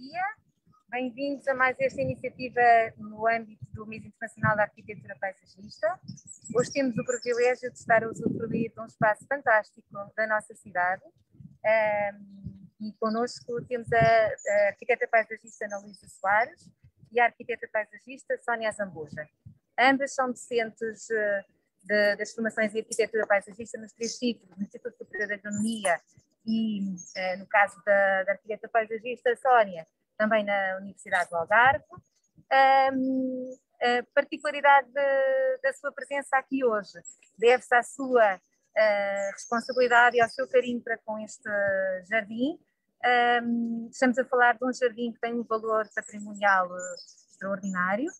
dia. Bem-vindos a mais esta iniciativa no âmbito do Mês Internacional da Arquitetura Paisagista. Hoje temos o privilégio de estar a usufruir de um espaço fantástico da nossa cidade. E connosco temos a, a arquiteta paisagista Ana Luísa Soares e a arquiteta paisagista Sónia Zambuja. Ambas são docentes uh, de, das formações de arquitetura paisagista nos três ciclos, no Instituto Superior de Agronomia e, uh, no caso da, da arquiteta paisagista Sónia, também na Universidade do Algarve. Um, a particularidade de, da sua presença aqui hoje deve-se à sua uh, responsabilidade e ao seu carinho para com este jardim. Um, estamos a falar de um jardim que tem um valor patrimonial extraordinário.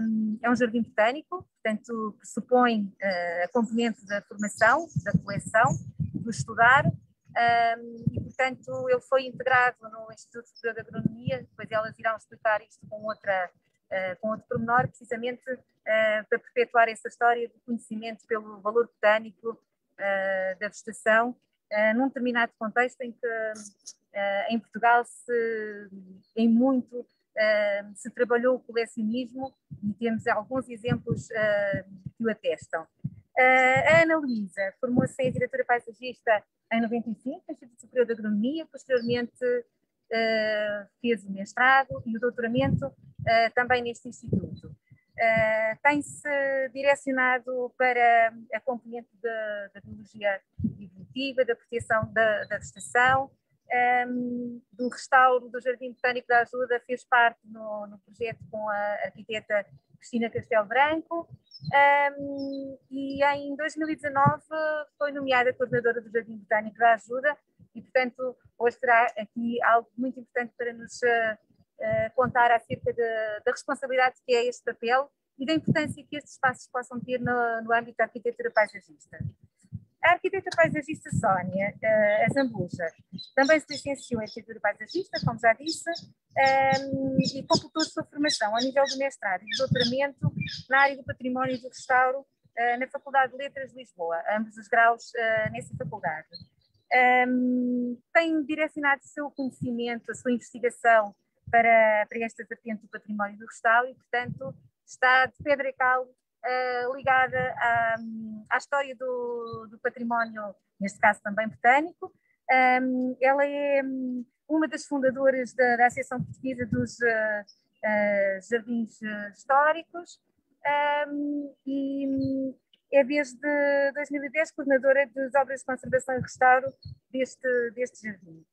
Um, é um jardim botânico, portanto, pressupõe uh, a componente da formação, da coleção, do estudar, um, e, portanto, ele foi integrado no Instituto Superior de Agronomia, depois elas irão explicar isto com, outra, uh, com outro pormenor, precisamente uh, para perpetuar essa história de conhecimento pelo valor botânico uh, da vegetação, num determinado contexto em que em Portugal se, em muito se trabalhou o colecionismo e temos alguns exemplos que o atestam. A Ana Luísa formou-se em diretora paisagista em 95, no Instituto Superior de Agronomia, posteriormente uh, fez o mestrado e o doutoramento uh, também neste instituto. Uh, Tem-se direcionado para a componente da, da biologia evolutiva, da proteção da, da vegetação, um, ehm, do restauro do Jardim Botânico da Ajuda, fez parte no, no projeto com a arquiteta Cristina Castelo Branco, um, e em 2019 foi nomeada coordenadora do Jardim Botânico da Ajuda e, portanto, hoje terá aqui algo muito importante para nos uh, contar acerca de, da responsabilidade que é este papel e da importância que estes espaços possam ter no, no âmbito da arquitetura paisagista. A arquiteta paisagista Sónia uh, Azambuja também se licenciou em arquitetura paisagista, como já disse, um, e completou a sua formação ao nível do mestrado e do doutoramento na área do património e do restauro uh, na Faculdade de Letras de Lisboa, ambos os graus uh, nessa faculdade. Um, tem direcionado o seu conhecimento, a sua investigação para, para esta vertente do património do restauro e, portanto, está de pedra e cal uh, ligada à, à história do, do, património, neste caso também botânico. Um, ela é hum, uma das fundadoras da, da Associação Portuguesa dos uh, uh, Jardins Históricos um, e é desde 2010 coordenadora das obras de conservação e restauro deste, deste jardim.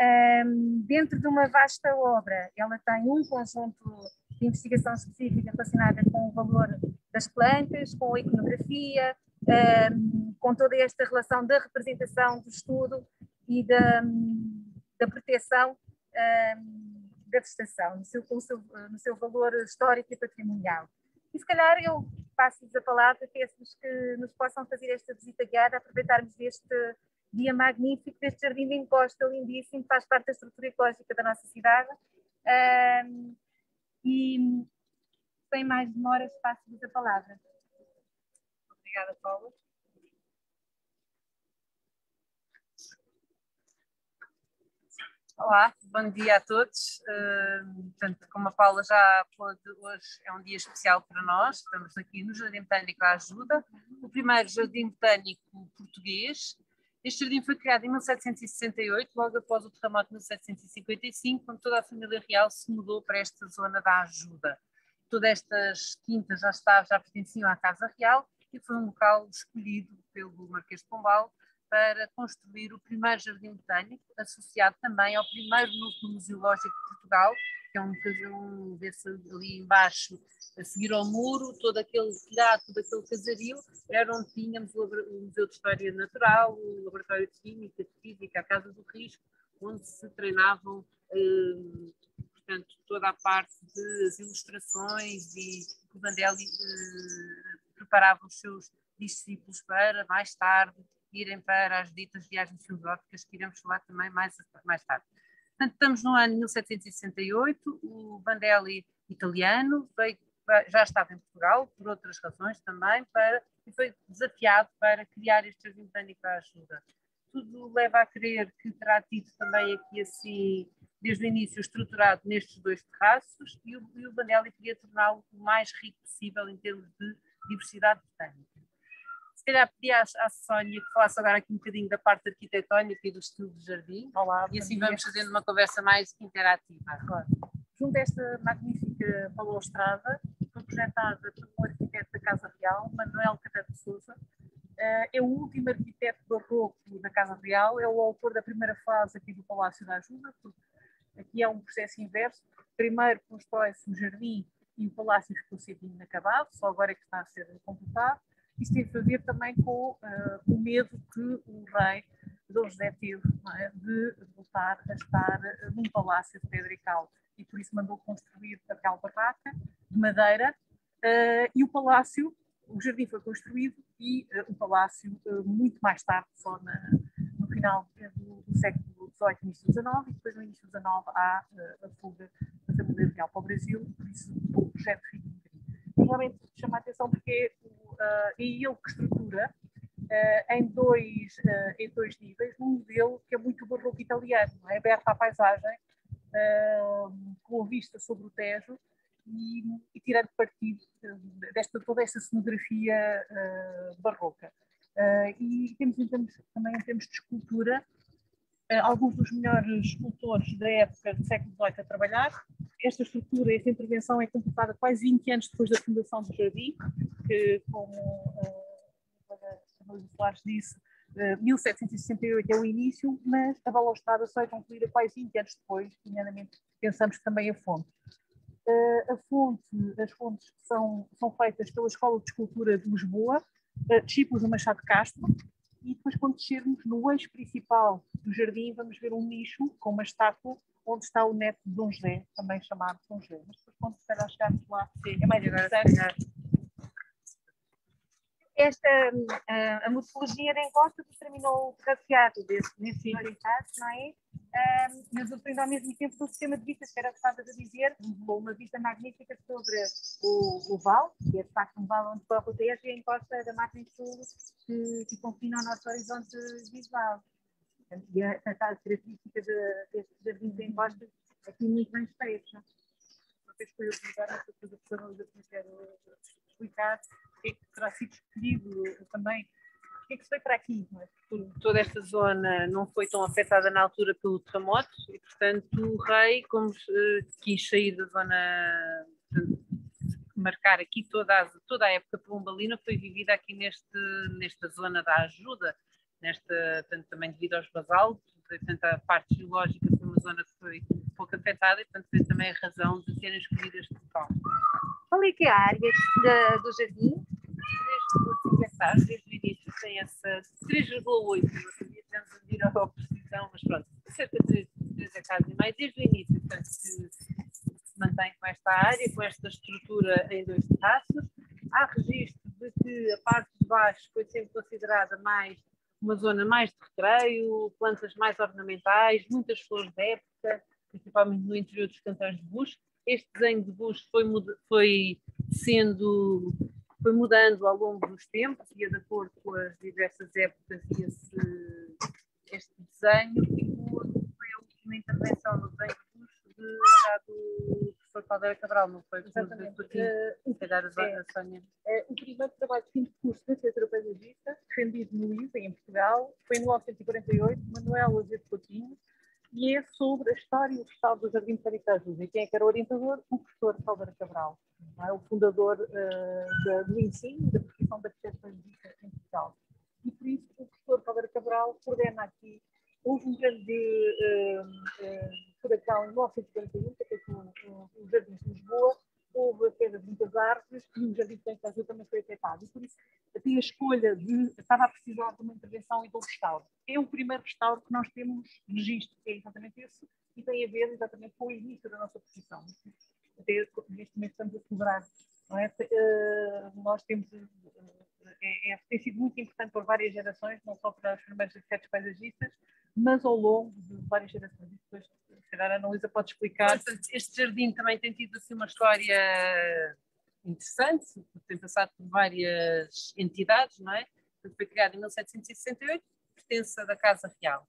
Um, dentro de uma vasta obra, ela tem um conjunto de investigação específica relacionada com o valor das plantas, com a iconografia, um, com toda esta relação da representação, do estudo e da, da proteção um, da vegetação, no seu, no, seu, valor histórico e patrimonial. E se calhar eu passo-lhes a palavra, peço-lhes que nos possam fazer esta visita guiada, aproveitarmos deste dia magnífico, deste jardim de encosta lindíssimo, que faz parte da estrutura ecológica da nossa cidade. Um, e sem mais demoras, passo-vos a palavra. Obrigada, Paula. Olá, bom dia a todos. Uh, portanto, como a Paula já pôde, hoje é um dia especial para nós. Estamos aqui no Jardim Botânico à Ajuda, o primeiro jardim botânico português. Este jardim foi criado em 1768, logo após o terremoto de 1755, quando toda a família real se mudou para esta zona da Ajuda. Todas estas quintas já estavam, já pertenciam à Casa Real e foi um local escolhido pelo Marquês de Pombal para construir o primeiro jardim botânico, associado também ao primeiro núcleo museológico de Portugal, que é um, um vê-se ali embaixo, a seguir ao muro, todo aquele telhado, todo aquele casario, era onde tínhamos o, Museu de História Natural, o Laboratório de Química, de Física, a Casa do Risco, onde se treinavam, eh, portanto, toda a parte das ilustrações e o Vandelli eh, preparava os seus discípulos para, mais tarde, irem para as ditas viagens filosóficas que iremos falar também mais, mais tarde. Portanto, estamos no ano 1768, o Bandelli italiano veio, já estava em Portugal, por outras razões também, para, e foi desafiado para criar este jardim botânico à ajuda. tudo leva a crer que terá tido também aqui assim, desde o início, estruturado nestes dois terraços e o, e o Vanelli queria torná-lo o mais rico possível em termos de diversidade botânica. Se calhar pedi à, à Sónia que falasse agora aqui um bocadinho da parte arquitetónica e do estilo de jardim. Olá, e assim vamos fazendo uma conversa mais interativa. Claro. Junto a esta magnífica balaustrada, foi projetada por um arquiteto da Casa Real, Manuel de Souza. Eh, é o último arquiteto barroco da Casa Real, é o autor da primeira fase aqui do Palácio da Ajuda, porque aqui é um processo inverso. Primeiro constrói-se o jardim e o palácio ficou sempre inacabado, só agora é que está a ser completado. Isso tem a ver também com uh, o medo que o rei Dom José teve é? de voltar a estar num palácio de pedra e cal. E por isso mandou construir a real barraca de madeira uh, e o palácio, o jardim foi construído e uh, o palácio muito mais tarde, só na, no final do, do século XVIII, início do XIX, e depois no início do XIX há a fuga da família real para o Brasil, por isso o projeto fica realmente chama a atenção porque uh, é ele que estrutura uh, em, dois, uh, em dois níveis, num modelo que é muito barroco italiano, é? aberto à paisagem, uh, com vista sobre o Tejo e, e tirando partido desta, toda esta cenografia barroca. e temos em termos, também em termos de escultura, alguns dos melhores escultores da época do século XVIII a trabalhar, esta estrutura, esta intervenção é completada quase 20 anos depois da fundação do jardim, que, como uh, Soares disse, uh, 1768 é o início, mas a balaustrada só é concluída quase 20 anos depois, nomeadamente pensamos também a fonte. Uh, a fonte, as fontes são, são feitas pela Escola de Escultura de Lisboa, uh, discípulos do Machado Castro, e depois quando descermos no eixo principal do jardim vamos ver um nicho com uma estátua onde está o neto de Dom José, também chamado Dom José. Mas depois, quando se chegarmos lá, Sim, é mais interessante. Esta, a, a morfologia da encosta determinou o traceado desse, dois não é? Um, mas surpreende ao mesmo tempo do sistema de vistas, que era o que estavas a dizer, com uma vista magnífica sobre o, o vale, que é de facto um vale onde corre o Tejo, e a encosta da Margem Sul, que, que confina o nosso horizonte visual. E a, a característica de, destes jardins em costas aqui muito bem. Uma vez foi utilizar essa coisa que eu quero explicar, é que terá sido escolhido também o que é se foi para aqui? Toda esta zona não foi tão afetada na altura pelo terremoto e, portanto, o rei, como uh, quis sair da zona, portanto, marcar aqui toda a, toda a época pombalina, foi vivida aqui neste, nesta zona da ajuda, nesta, tanto também devido aos basaltos, portanto a parte geológica foi uma zona que foi pouco afetada e portanto foi também a razão de serem escolhidas este local. Qual é que é a área do jardim? 3,5 hectares, tem essa 3,8, não tivemos a medir a precisão, mas pronto, cerca de 3 hectares e meio, desde o início, portanto se, mantém com esta área, com esta estrutura em dois terraços. Há registro de que a parte de baixo foi sempre considerada mais uma zona mais de recreio, plantas mais ornamentais, muitas flores de época, principalmente no interior dos cantões de busto. Este desenho de busto foi, foi sendo foi mudando ao longo dos tempos e de acordo com as diversas épocas e esse, este desenho ficou, foi a última intervenção no desenho de já do professor Caldeira Cabral, não foi? Exatamente. Uh, o, calhar a, é, Sónia. É, o primeiro trabalho de fim de curso de arquitetura paisagista, defendido no ISA, em Portugal, foi em 1948, Manuel Azevedo Coutinho, e é sobre a história e o estado do Jardim de Caritas E quem é que era o orientador? O professor Caldeira Cabral, é? o fundador uh, da, do ensino da profissão da arquitetura em Portugal. E por isso o professor Caldeira Cabral coordena aqui, houve um grande uh, uh, furacão em 1941, que afetou o Jardim de Lisboa, houve a queda de muitas árvores e o Jardim de Pensajú também foi afetado. E por isso, até a escolha de. estava a precisar de uma intervenção e de um restauro. É o primeiro restauro que nós temos registro, que é exatamente esse, e tem a ver exatamente com o início da nossa posição. Neste momento estamos a celebrar. É? Uh, nós temos. Uh, é, é, tem sido muito importante por várias gerações, não só para os primeiros arquitetos paisagistas, mas ao longo de várias gerações. E depois calhar a Ana Luísa pode explicar. Portanto, este jardim também tem tido assim, uma história interessante, tem passado por várias entidades, não é? Foi criado em 1768, pertença da Casa Real.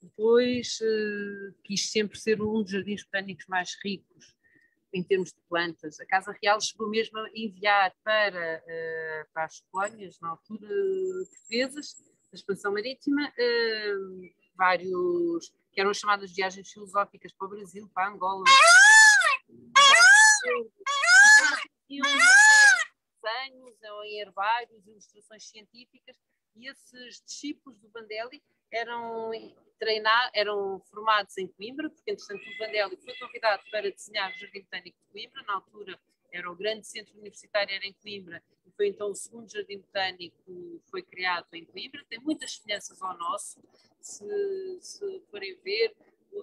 Depois quis sempre ser um dos jardins botânicos mais ricos em termos de plantas. A Casa Real chegou mesmo a enviar para, uh, para as colónias, na altura portuguesas, da expansão marítima, uh, vários, que eram chamadas viagens filosóficas para o Brasil, para Angola. desenhos em herbários, ilustrações científicas, e esses discípulos do Vandelli eram treinar, eram formados em Coimbra, porque entretanto o Vandelli foi convidado para desenhar o Jardim Botânico de Coimbra, na altura era o grande centro universitário era em Coimbra, e foi então o segundo Jardim Botânico foi criado em Coimbra, tem muitas semelhanças ao nosso, se, se forem ver,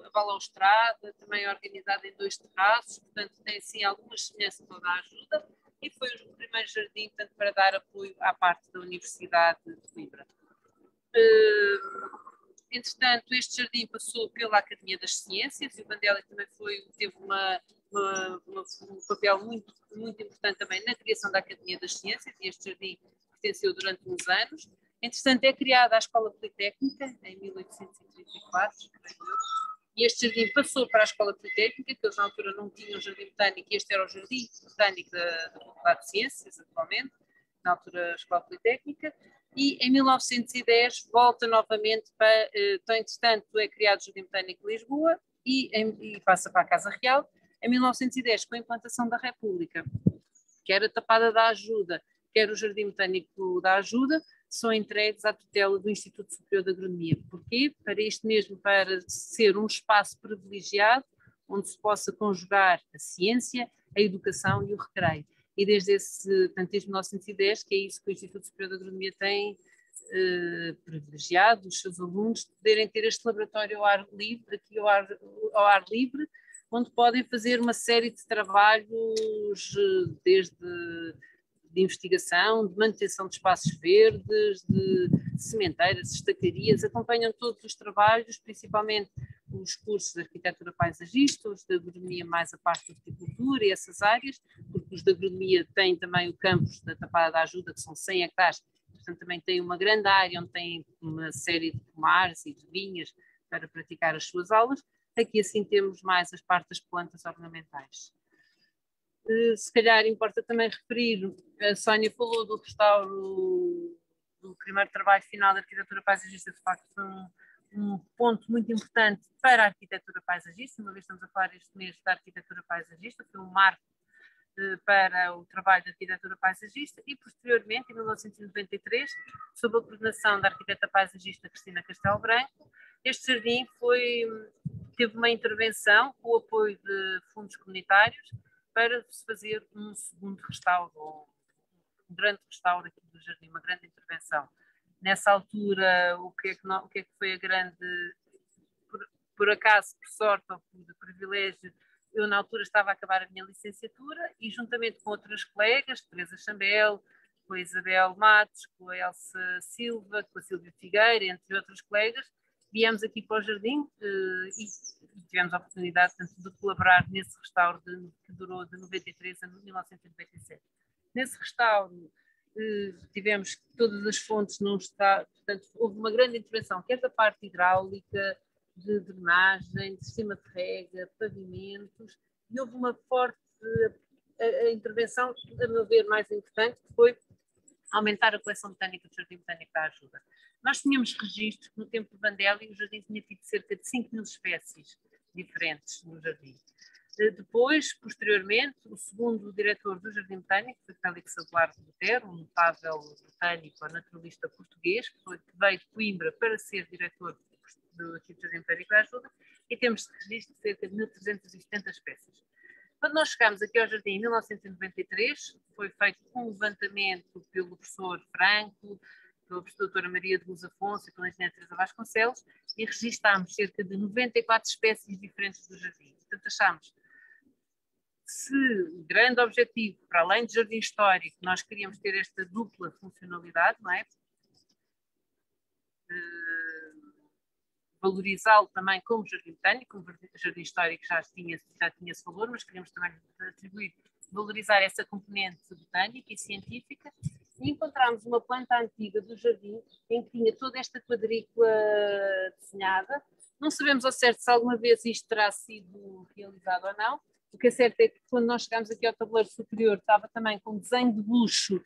a balaustrada também é organizada em dois terraços, portanto tem sim algumas semelhanças toda a ajuda, e foi o primeiro jardim tanto para dar apoio à parte da Universidade de Coimbra. Entretanto, este jardim passou pela Academia das Ciências e o Bandela também foi, teve uma, uma, uma, um papel muito, muito importante também na criação da Academia das Ciências e este jardim pertenceu durante uns anos. Entretanto, é criada a Escola Politécnica em 1834, e este jardim passou para a Escola Politécnica, que eles na altura não tinham jardim botânico, e este era o jardim botânico da, da Faculdade de Ciências, atualmente, na altura a Escola Politécnica, e em 1910 volta novamente para, então, entretanto, é criado o Jardim Botânico de Lisboa e, em, e passa para a Casa Real, em 1910 com a implantação da República, que era tapada da ajuda, quer o Jardim Botânico da Ajuda, são entregues à tutela do Instituto Superior de Agronomia. Porquê? Para isto mesmo, para ser um espaço privilegiado onde se possa conjugar a ciência, a educação e o recreio. E desde esse, portanto, desde 1910, que é isso que o Instituto Superior de Agronomia tem eh, privilegiado, os seus alunos, de poderem ter este laboratório ao ar livre, aqui ao ar, ao ar livre, onde podem fazer uma série de trabalhos, eh, desde de investigação, de manutenção de espaços verdes, de sementeiras, estacarias, acompanham todos os trabalhos, principalmente os cursos de arquitetura paisagista, os de agronomia mais a parte da horticultura e essas áreas, os de agronomia têm também o campus da Tapada da Ajuda, que são 100 hectares, portanto também tem uma grande área onde tem uma série de pomares e de vinhas para praticar as suas aulas. Aqui assim temos mais as partes das plantas ornamentais. Eh, se calhar importa também referir, a Sónia falou do restauro do primeiro trabalho final da arquitetura paisagista, de facto foi um, um ponto muito importante para a arquitetura paisagista, uma vez estamos a falar este mês da arquitetura paisagista, foi um marco para o trabalho da arquitetura paisagista e posteriormente, em 1993, sob a coordenação da arquiteta paisagista Cristina Castelo Branco, este jardim foi, teve uma intervenção com o apoio de fundos comunitários para se fazer um segundo restauro, um grande restauro aqui do jardim, uma grande intervenção. Nessa altura, o que é que, não, o que, é que foi a grande. Por, por acaso, por sorte ou por privilégio, eu na altura estava a acabar a minha licenciatura e, juntamente com outras colegas, Teresa Chambel, com a Isabel Matos, com a Elsa Silva, com a Silvia Figueira, entre outros colegas, viemos aqui para o jardim uh, e tivemos a oportunidade tanto, de colaborar nesse restauro de, que durou de 93 a 1997. Nesse restauro uh, tivemos todas as fontes num estado, portanto houve uma grande intervenção, quer da parte hidráulica, de drenagem, de sistema de rega, pavimentos, e houve uma forte a, a intervenção, a meu ver, mais importante, que foi aumentar a coleção botânica do Jardim Botânico da Ajuda. Nós tínhamos registros que no tempo de Vandelli o jardim tinha tido cerca de 5 mil espécies diferentes no jardim. Eh, depois, posteriormente, o segundo diretor do Jardim Botânico Félix Aguilar de Botero, um notável botânico, naturalista português, que, que veio de Coimbra para ser diretor do Jardim Botânico da Ajuda, e temos registro de cerca de 1.370 espécies. Quando nós chegámos aqui ao jardim em 1993, foi feito um levantamento pelo professor Franco, pela doutora Maria de Luz Afonso e pela engenheira Teresa Vasconcelos e registámos cerca de 94 espécies diferentes do jardim. Portanto, achámos se o grande objetivo, para além do jardim histórico, nós queríamos ter esta dupla funcionalidade, não é? Valorizá-lo também como jardim botânico, como jardim histórico já tinha, já tinha esse valor, mas queríamos também atribuir, valorizar essa componente botânica e científica. e encontramos uma planta antiga do jardim em que tinha toda esta quadrícula desenhada. Não sabemos ao certo se alguma vez isto terá sido realizado ou não. O que é certo é que quando nós chegámos aqui ao tabuleiro superior estava também com um desenho de bucho,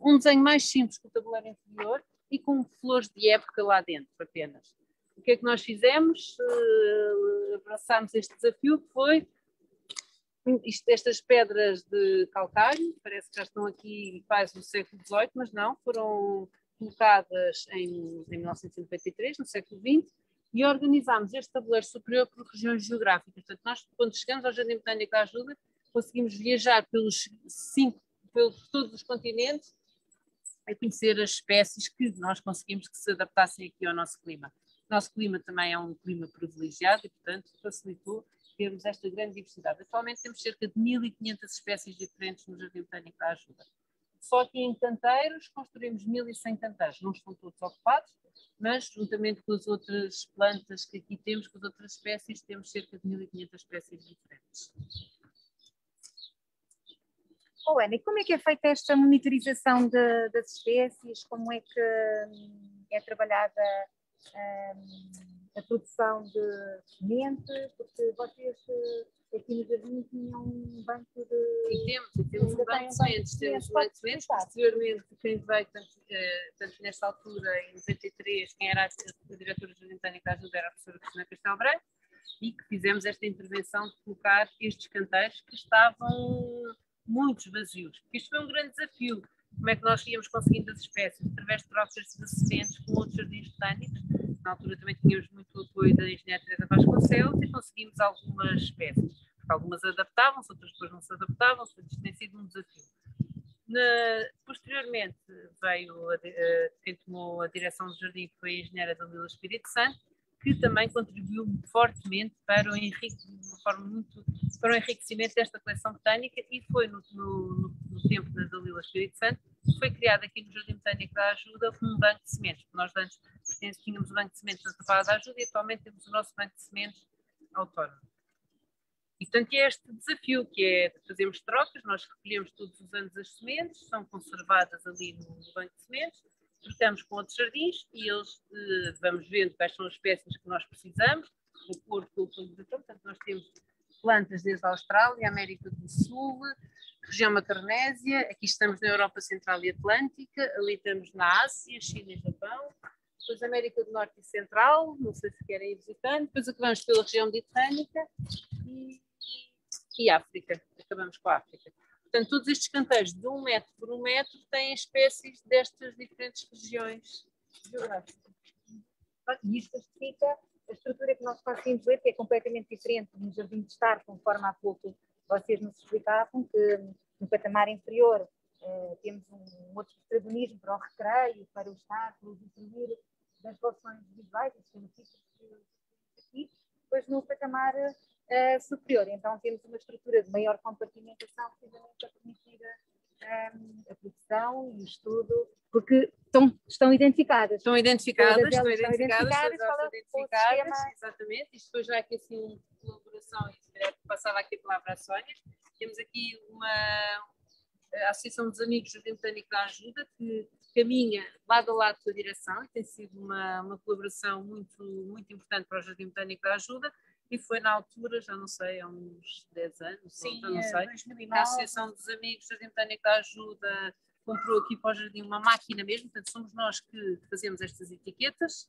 um desenho mais simples que o tabuleiro inferior e com flores de época lá dentro apenas. O que é que nós fizemos? Uh, abraçámos este desafio que foi isto, estas pedras de calcário, parece que já estão aqui quase no século XVIII, mas não, foram colocadas em, em 1993, no século XX, e organizámos este tabuleiro superior por regiões geográficas. Portanto, nós, quando chegamos ao Jardim Botânico da Ajuda, conseguimos viajar pelos cinco, pelos todos os continentes a conhecer as espécies que nós conseguimos que se adaptassem aqui ao nosso clima. Nosso clima também é um clima privilegiado e, portanto, facilitou termos esta grande diversidade. Atualmente temos cerca de 1.500 espécies diferentes no Jardim Botânico da Ajuda. Só aqui em canteiros construímos 1.100 canteiros, não estão todos ocupados, mas juntamente com as outras plantas que aqui temos, com as outras espécies, temos cerca de 1.500 espécies diferentes. Oh, Ana, e como é que é feita esta monitorização de, das espécies? Como é que hum, é trabalhada a produção de semente, porque vocês eh, aqui no jardim tinham um banco de. Temos, temos um banco de sementes, temos um banco de sementes. Posteriormente, quem veio, tanto, eh, tanto, nesta altura, em 93, quem era a, a diretora Técnico da Ajuda era a professora Cristina Castelo Branco, e que fizemos esta intervenção de colocar estes canteiros que estavam muito vazios, isto foi um grande desafio. Como é que nós íamos conseguindo as espécies? Através de trocas de sementes com outros jardins botânicos na altura também tínhamos muito apoio da engenheira Teresa Vasconcelos e conseguimos algumas espécies. Porque algumas adaptavam-se, outras depois não se adaptavam, isto tem sido um desafio. Na, posteriormente veio a, quem tomou a direção do jardim foi a engenheira da Lila Espírito Santo, que também contribuiu fortemente para o, enrique, forma muito, para o enriquecimento desta coleção botânica e foi no, no, no tempo da Dalila Espírito Santo foi criado aqui no Jardim Botânico da Ajuda um banco de sementes, nós antes tínhamos o banco de sementes da Tapada da Ajuda e atualmente temos o nosso banco de sementes autónomo. E portanto é este desafio que é fazermos trocas, nós recolhemos todos os anos as sementes, são conservadas ali no banco de sementes, trocamos com outros jardins e eles eh, vamos vendo quais são as espécies que nós precisamos, acordo com o portanto nós temos plantas desde a Austrália, América do Sul, região Macaronésia, aqui estamos na Europa Central e Atlântica, ali estamos na Ásia, China e Japão, depois América do Norte e Central, não sei se querem ir visitando, depois acabamos pela região mediterrânea e, e África, acabamos com a África. Portanto, todos estes canteiros de um metro por um metro têm espécies destas diferentes regiões geográficas. E isto justifica a estrutura que nós conseguimos ver, que é completamente diferente no Jardim de Estar, conforme há pouco vocês nos explicavam, que no patamar inferior eh, temos um outro protagonismo para o recreio, para o estar, para usufruir das relações visuais, dos benefícios aqui, depois no patamar uh, superior. Então temos uma estrutura de maior compartimentação, precisamente para permitir um, a produção e o estudo, porque estão, estão identificadas. Estão identificadas, estão identificadas, estão identificadas, identificadas exatamente. Isto foi já aqui assim uma colaboração, e passava aqui a palavra à Sónia. Temos aqui uma, a Associação dos Amigos do Botânico da Ajuda, que caminha lado a lado com a direção e tem sido uma, uma colaboração muito, muito importante para o Jardim Botânico da Ajuda e foi na altura, já não sei, há uns 10 anos, Sim, não sei, 2009. a Associação dos Amigos do Jardim Botânico da Ajuda comprou aqui para o Jardim uma máquina mesmo, portanto somos nós que fazemos estas etiquetas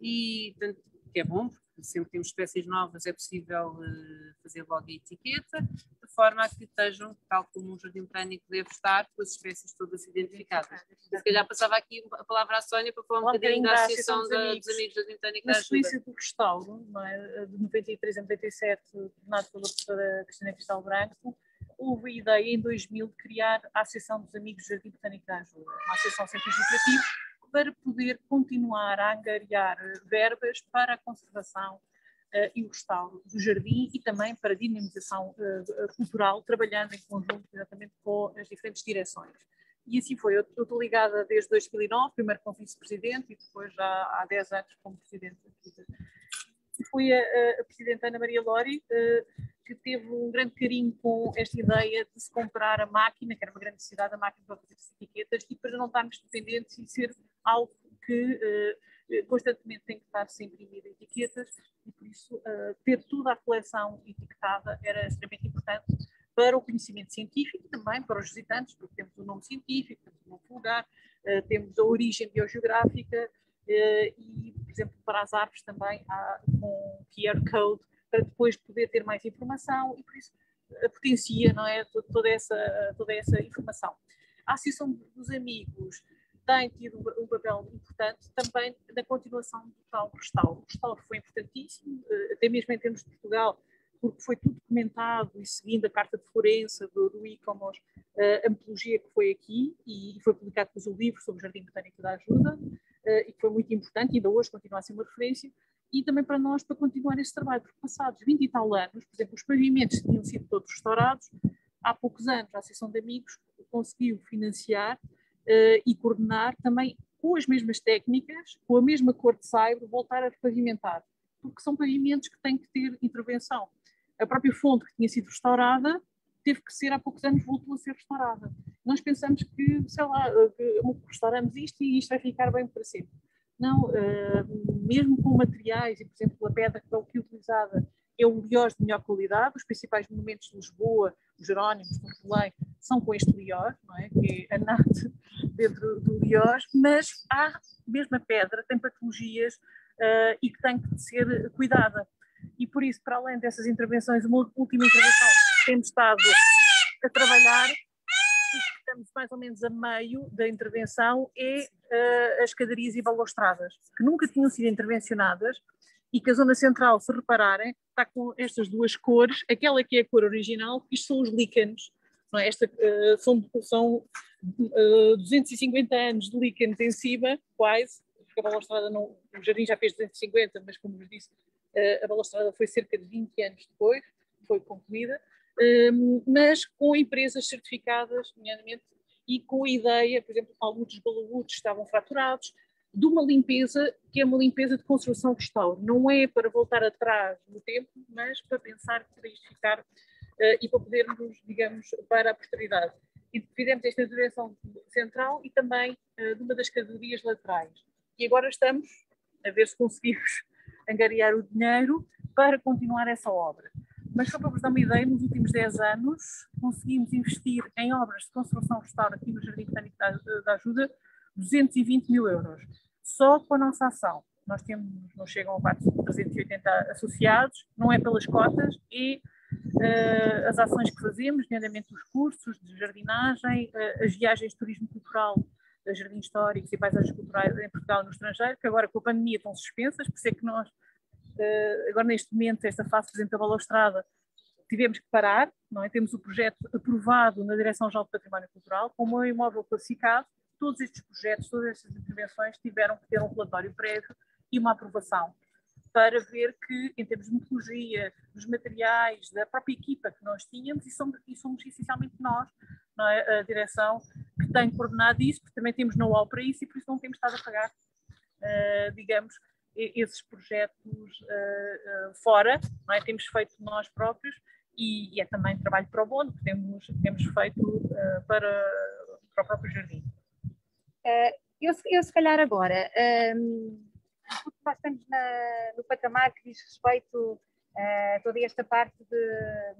e portanto, que é bom, porque sempre temos espécies novas, é possível uh, fazer logo a etiqueta, de forma a que estejam, tal como um jardim botânico deve estar, com as espécies todas identificadas. Se calhar passava aqui a palavra à Sónia para falar um, bocadinho da Associação dos Amigos, dos amigos do Jardim Botânico da Ajuda. Na sequência do restauro, não é? de 93 a 97, coordenado pela professora Cristina Cristal Branco, houve a ideia em 2000 de criar a Associação dos Amigos do Jardim Botânico da Ajuda, uma associação sem fins lucrativos, para poder continuar a angariar verbas para a conservação uh, e o restauro do jardim e também para a dinamização uh, cultural, trabalhando em conjunto exatamente com as diferentes direções. E assim foi. Eu, estou ligada desde 2009, primeiro como vice-presidente e depois já há 10 anos como presidente. Fui a, a, a presidente Ana Maria Lori, uh, que teve um grande carinho com esta ideia de se comprar a máquina, que era uma grande necessidade, a máquina para fazer as etiquetas, e para não estarmos dependentes e ser algo que uh, constantemente tem que estar sempre imprimir etiquetas, e por isso uh, ter toda a coleção etiquetada era extremamente importante para o conhecimento científico também para os visitantes, porque temos o nome científico, temos o nome vulgar, uh, temos a origem biogeográfica e, por exemplo, para as árvores também há um QR Code para depois poder ter mais informação e por isso potencia não é, toda, essa, toda essa informação. A Associação dos Amigos tem tido um papel importante também na continuação do tal restauro. O restauro foi importantíssimo, eh, até mesmo em termos de Portugal, porque foi tudo documentado e seguindo a carta de Florença do, do ICOMOS, eh, a metodologia que foi aqui e foi publicado depois o livro sobre o Jardim Botânico da Ajuda, eh, e que foi muito importante, e ainda hoje continua a ser uma referência, e também para nós para continuar esse trabalho, porque passados 20 e tal anos, por exemplo, os pavimentos tinham sido todos restaurados, há poucos anos a Associação de Amigos conseguiu financiar uh, e coordenar também com as mesmas técnicas, com a mesma cor de saibro, voltar a repavimentar, porque são pavimentos que têm que ter intervenção. A própria fonte que tinha sido restaurada teve que ser, há poucos anos, voltou a ser restaurada. Nós pensamos que, sei lá, que restauramos isto e isto vai ficar bem para sempre. Não, uh, mesmo com materiais, e por exemplo, a pedra que é utilizada é o liós de melhor qualidade, os principais monumentos de Lisboa, os Jerónimos, o Belém, são com este liós, não é? que é a NAT dentro do liós, mas há mesmo a pedra, tem patologias uh, e que tem que ser cuidada. E por isso, para além dessas intervenções, uma última intervenção que temos estado a trabalhar, estamos mais ou menos a meio da intervenção, é uh, as escadarias e balaustradas, que nunca tinham sido intervencionadas e que a zona central, se repararem, está com estas duas cores, aquela que é a cor original, isto são os líquenes, é? Esta, uh, são, são uh, 250 anos de líquenes em cima, quase, porque a balaustrada não, o jardim já fez 250, mas como vos disse, a balaustrada foi cerca de 20 anos depois, foi concluída, mas com empresas certificadas, nomeadamente, e com a ideia, por exemplo, alguns dos balaúdos estavam fraturados, de uma limpeza que é uma limpeza de conservação restauro. Não é para voltar atrás no tempo, mas para pensar para isto ficar uh, e para podermos, digamos, para a posteridade. E fizemos esta direção central e também uh, de uma das cadeias laterais. E agora estamos a ver se conseguimos angariar o dinheiro para continuar essa obra. Mas só para vos dar uma ideia, nos últimos 10 anos conseguimos investir em obras de construção restauro aqui no Jardim Botânico da, da Ajuda 220 mil euros, só com a nossa ação. Nós temos, não chegam a 380 associados, não é pelas cotas, e uh, as ações que fazemos, nomeadamente os cursos de jardinagem, uh, as viagens de turismo cultural de jardins históricos e paisagens culturais em Portugal e no estrangeiro, que agora com a pandemia estão suspensas, por isso é que nós, agora neste momento, esta fase, por exemplo, da balaustrada, tivemos que parar, não é? Temos o projeto aprovado na Direção-Geral do Património Cultural, como um imóvel classificado, todos estes projetos, todas estas intervenções tiveram que ter um relatório prévio e uma aprovação para ver que, em termos de metodologia, dos materiais, da própria equipa que nós tínhamos, e somos, e somos essencialmente nós, é? a direção, que tem coordenado isso, porque também temos know-how para isso e por isso não temos estado a pagar, uh, digamos, esses projetos uh, uh, fora, não é? temos feito nós próprios e, e, é também trabalho para o bono que temos, temos feito para, para o próprio jardim. Eu, eu, se calhar agora, um, nós estamos na, no patamar que diz respeito a toda esta parte de,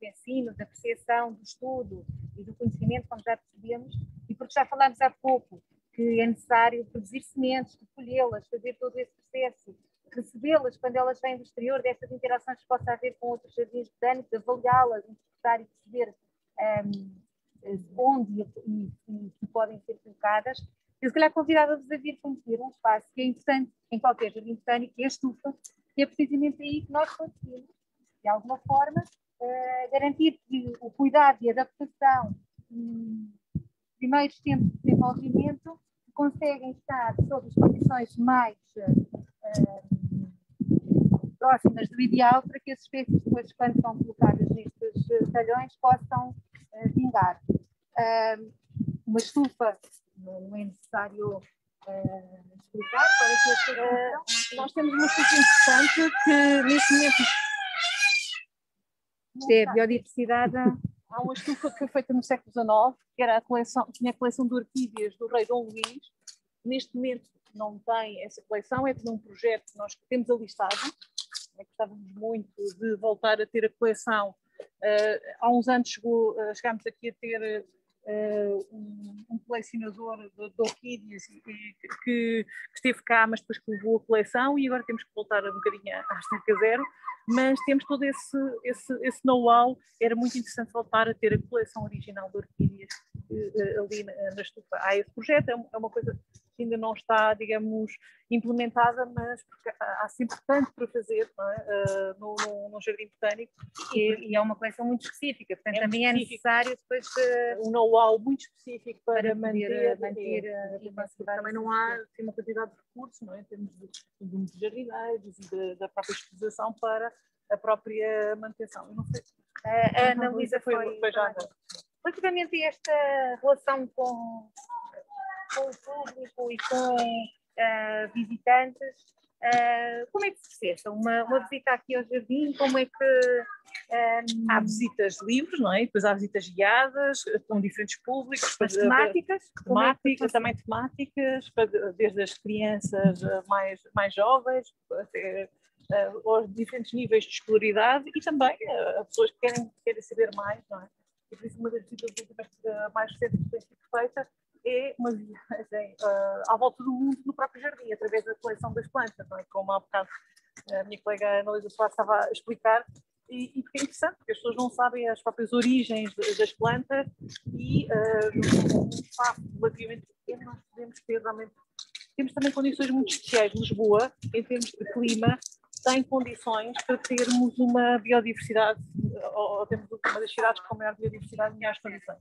de ensino, da apreciação, do estudo e do conhecimento, como já percebemos, e porque já falámos há pouco que é necessário produzir sementes, recolhê-las, fazer todo esse processo, recebê-las quando elas vêm do exterior, destas interações que possa haver com outros jardins botânicos, avaliá-las, interpretar e perceber um, onde e, e, e podem ser colocadas. Eu, se calhar, convidava-vos a vir conhecer um espaço que é importante em qualquer jardim botânico, que é a estufa, que é precisamente aí que nós conseguimos, de alguma forma, uh, garantir que o cuidado e a adaptação um, primeiros tempos de desenvolvimento conseguem estar sob as condições mais uh, próximas do ideal para que as espécies depois, quando são colocadas nestes talhões, possam uh, vingar. Uh, uma estufa, não é necessário explicar para que uh, nós temos uma estufa importante que neste momento Isto é a biodiversidade. Há uma estufa que foi feita no século XIX, que era a coleção, tinha a coleção de orquídeas do rei Dom Luís. Neste momento não tem essa coleção, é de um projeto que nós temos alistado. É, gostávamos muito de voltar a ter a coleção. Uh, há uns anos chegou, uh, chegámos aqui a ter uh, um, colecionador de, de orquídeas que, que, esteve cá, mas depois que levou a coleção e agora temos que voltar um bocadinho à estaca zero, mas temos todo esse, esse, esse know-how, era muito interessante voltar a ter a coleção original de orquídeas ali na, estufa. Há esse projeto, é, é uma coisa que ainda não está, digamos, implementada, mas há sempre tanto para fazer é? uh, no, no, no, Jardim Botânico. E, e, é uma coleção muito específica, portanto é também é necessário depois uh, um know-how muito específico para, para manter, manter a, a Também não há assim, uma quantidade de recursos, não é? em termos de, de, jardineiros e de, da própria exposição para a própria manutenção. Eu não sei. A Ana Luísa foi, foi já. Relativamente a esta relação com com o público e com uh, visitantes. Uh, como é que se processa uma, uma, visita aqui ao jardim? Como é que. Um... Ehm, há visitas livres, não é? depois há visitas guiadas com diferentes públicos. As temáticas? É temáticas, é também temáticas, desde as crianças mais, mais jovens até uh, aos diferentes níveis de escolaridade e também uh, pessoas que querem, querem saber mais, não é? E por isso uma das visitas mais recentes que tem sido feita é uma viagem uh, à volta do mundo no próprio jardim, através da coleção das plantas, é? como há bocado a minha colega Ana Luísa Soares estava a explicar, e, e porque é interessante, porque as pessoas não sabem as próprias origens das plantas e uh, espaço relativamente pequeno nós podemos ter realmente, temos também condições muito especiais. Lisboa, em termos de clima, tem condições para termos uma biodiversidade, ou, ou temos uma das cidades com maior biodiversidade em melhores condições.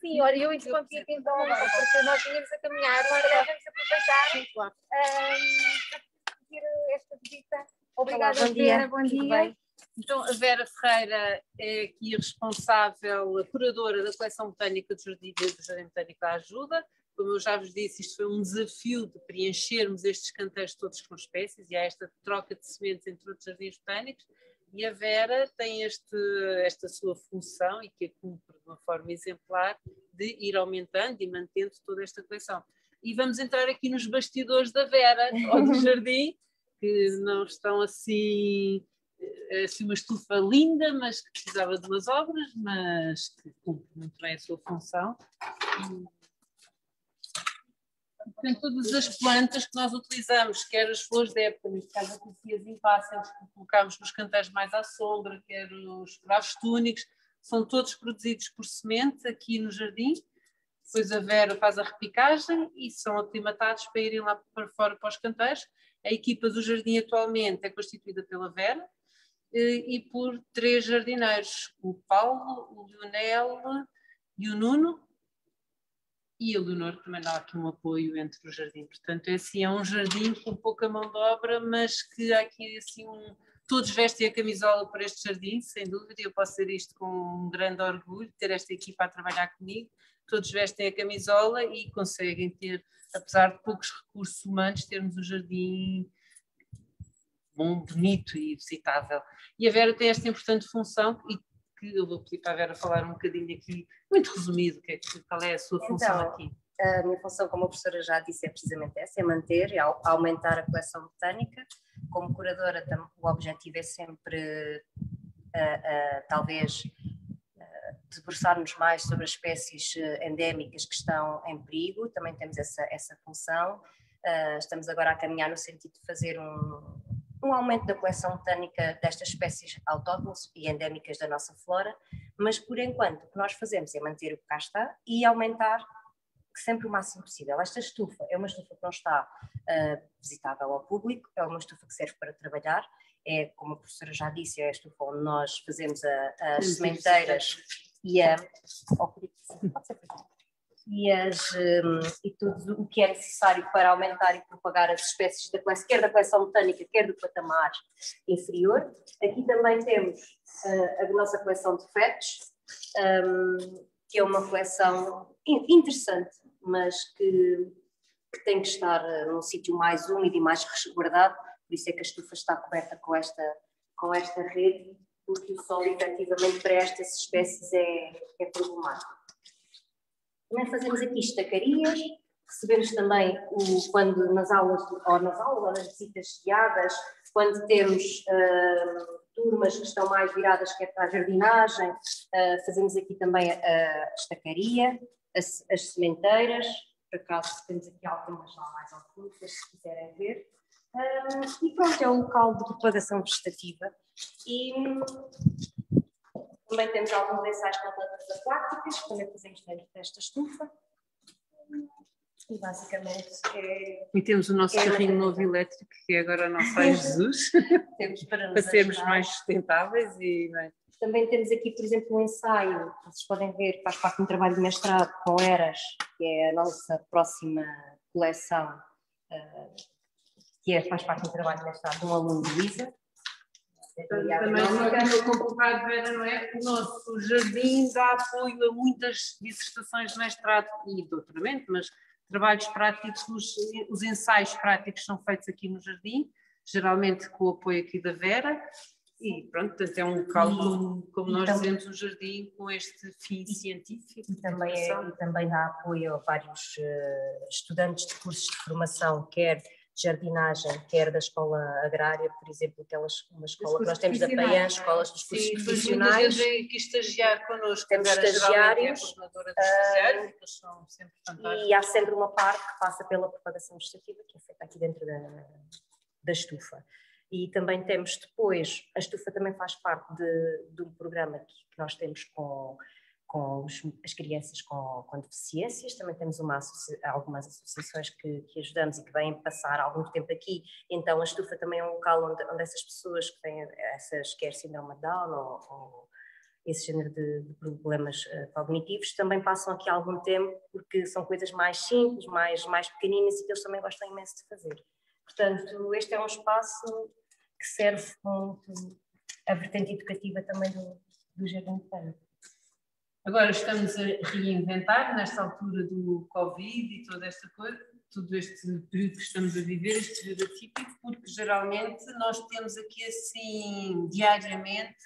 Sim, olha, eu interrompi aqui então porque nós vínhamos a caminhar, agora vamos aproveitar Sim, claro. um, para fazer esta visita. Obrigada, Olá, bom Vera, dia. bom dia. Então, a Vera Ferreira é aqui a responsável, a curadora da coleção botânica do Jardim, do Jardim Botânico da Ajuda. Como eu já vos disse, isto foi um desafio de preenchermos estes canteiros todos com espécies e há esta troca de sementes entre outros jardins botânicos e a Vera tem este, esta sua função e que a cumpre de uma forma exemplar de ir aumentando e mantendo toda esta coleção. E vamos entrar aqui nos bastidores da Vera, ou do jardim, que não estão assim, eh, assim uma estufa linda, mas que precisava de umas obras, mas que cumpre muito bem a sua função. Portanto, todas as plantas que nós utilizamos, quer as flores de época, neste caso a cofias impácias, que colocamos nos canteiros mais à sombra, quer os bravos túnicos, são todos produzidos por semente aqui no jardim. Depois a Vera faz a repicagem e são aclimatados para irem lá para fora para os canteiros. A equipa do jardim atualmente é constituída pela Vera eh, e por três jardineiros, o Paulo, o Lionel e o Nuno, e a Leonor também dá aqui um apoio entre o jardim. Portanto, é assim, é um jardim com pouca mão de obra, mas que há aqui assim um. Todos vestem a camisola para este jardim, sem dúvida, eu posso dizer isto com um grande orgulho, ter esta equipa a trabalhar comigo. Todos vestem a camisola e conseguem ter, apesar de poucos recursos humanos, termos um jardim bom, bonito e visitável. E a Vera tem esta importante função e que eu vou pedir para a Vera falar um bocadinho aqui, muito resumido, que é, qual é a sua função então, aqui. A minha função, como a professora já disse, é precisamente essa, é manter e aumentar a coleção botânica. Como curadora, o objetivo é sempre, uh, uh, talvez, uh, debruçar-nos mais sobre as espécies endémicas que estão em perigo, também temos essa, essa função. estamos agora a caminhar no sentido de fazer um, um aumento da coleção botânica destas espécies autóctones e endémicas da nossa flora, mas por enquanto o que nós fazemos é manter o que cá está e aumentar sempre o máximo possível. Esta estufa é uma estufa que não está uh, visitável ao público, é uma estufa que serve para trabalhar, é, como a professora já disse, é a estufa onde nós fazemos a, as sementeiras e a... Oh, pode ser e, as, um, e tudo o que é necessário para aumentar e propagar as espécies da coleção, quer da coleção botânica, quer do patamar inferior. Aqui também temos uh, a nossa coleção de fetos, um, que é uma coleção interessante, mas que, que tem que estar uh, num sítio mais úmido e mais resguardado, por isso é que a estufa está coberta com esta, com esta rede, porque o solo efetivamente para estas espécies é, é problemático. Também fazemos aqui estacarias, recebemos também o, quando nas aulas, ou nas aulas ou nas visitas guiadas, quando temos uh, turmas que estão mais viradas que é para a jardinagem, uh, fazemos aqui também a estacaria, as, as sementeiras, por acaso temos aqui algumas lá mais ocultas, se quiserem ver. Um, e pronto, é um local de propagação vegetativa. E também temos alguns ensaios com plantas aquáticas, que também fazemos dentro desta estufa. E basicamente é. E temos o nosso é carrinho novo elétrico, que é agora o nosso Ai Jesus, temos para, para sermos mais sustentáveis e. Bem. Também temos aqui, por exemplo, um ensaio, vocês podem ver, faz parte de um trabalho de mestrado com Eras, que é a nossa próxima coleção, uh, que é, faz parte do trabalho de mestrado de um aluno de Luísa. Também só que comprovado, Vera, não é? O nosso jardim dá apoio a muitas dissertações de mestrado e doutoramento, mas trabalhos práticos, os, os ensaios práticos são feitos aqui no jardim, geralmente com o apoio aqui da Vera, e pronto, portanto é um local, como, nós então, dizemos, um jardim com este fim científico. E também, é, e também dá apoio a vários uh, estudantes de cursos de formação, quer jardinagem, quer da escola agrária, por exemplo, aquelas, uma escola que nós temos da PAIAN, escolas dos cursos Sim, profissionais. Sim, aqui estagiar connosco. Temos é estagiários. É uh, são sempre fantásticos. E há sempre uma parte que passa pela propagação vegetativa, que é feita aqui dentro da, da estufa. E também temos depois, a estufa também faz parte de, de um programa que, que nós temos com, com os, as crianças com, com, deficiências, também temos uma, algumas associações que, que, ajudamos e que vêm passar algum tempo aqui, então a estufa também é um local onde, onde essas pessoas que têm essas, quer síndrome de Down ou, ou esse género de, de problemas uh, cognitivos, também passam aqui algum tempo porque são coisas mais simples, mais, mais pequeninas e que eles também gostam imenso de fazer. Portanto, este é um espaço que serve muito a vertente educativa também do, do Jardim de Pano. Agora estamos a reinventar, nesta altura do Covid e toda esta coisa, todo este período que estamos a viver, este período atípico, porque geralmente nós temos aqui assim, diariamente,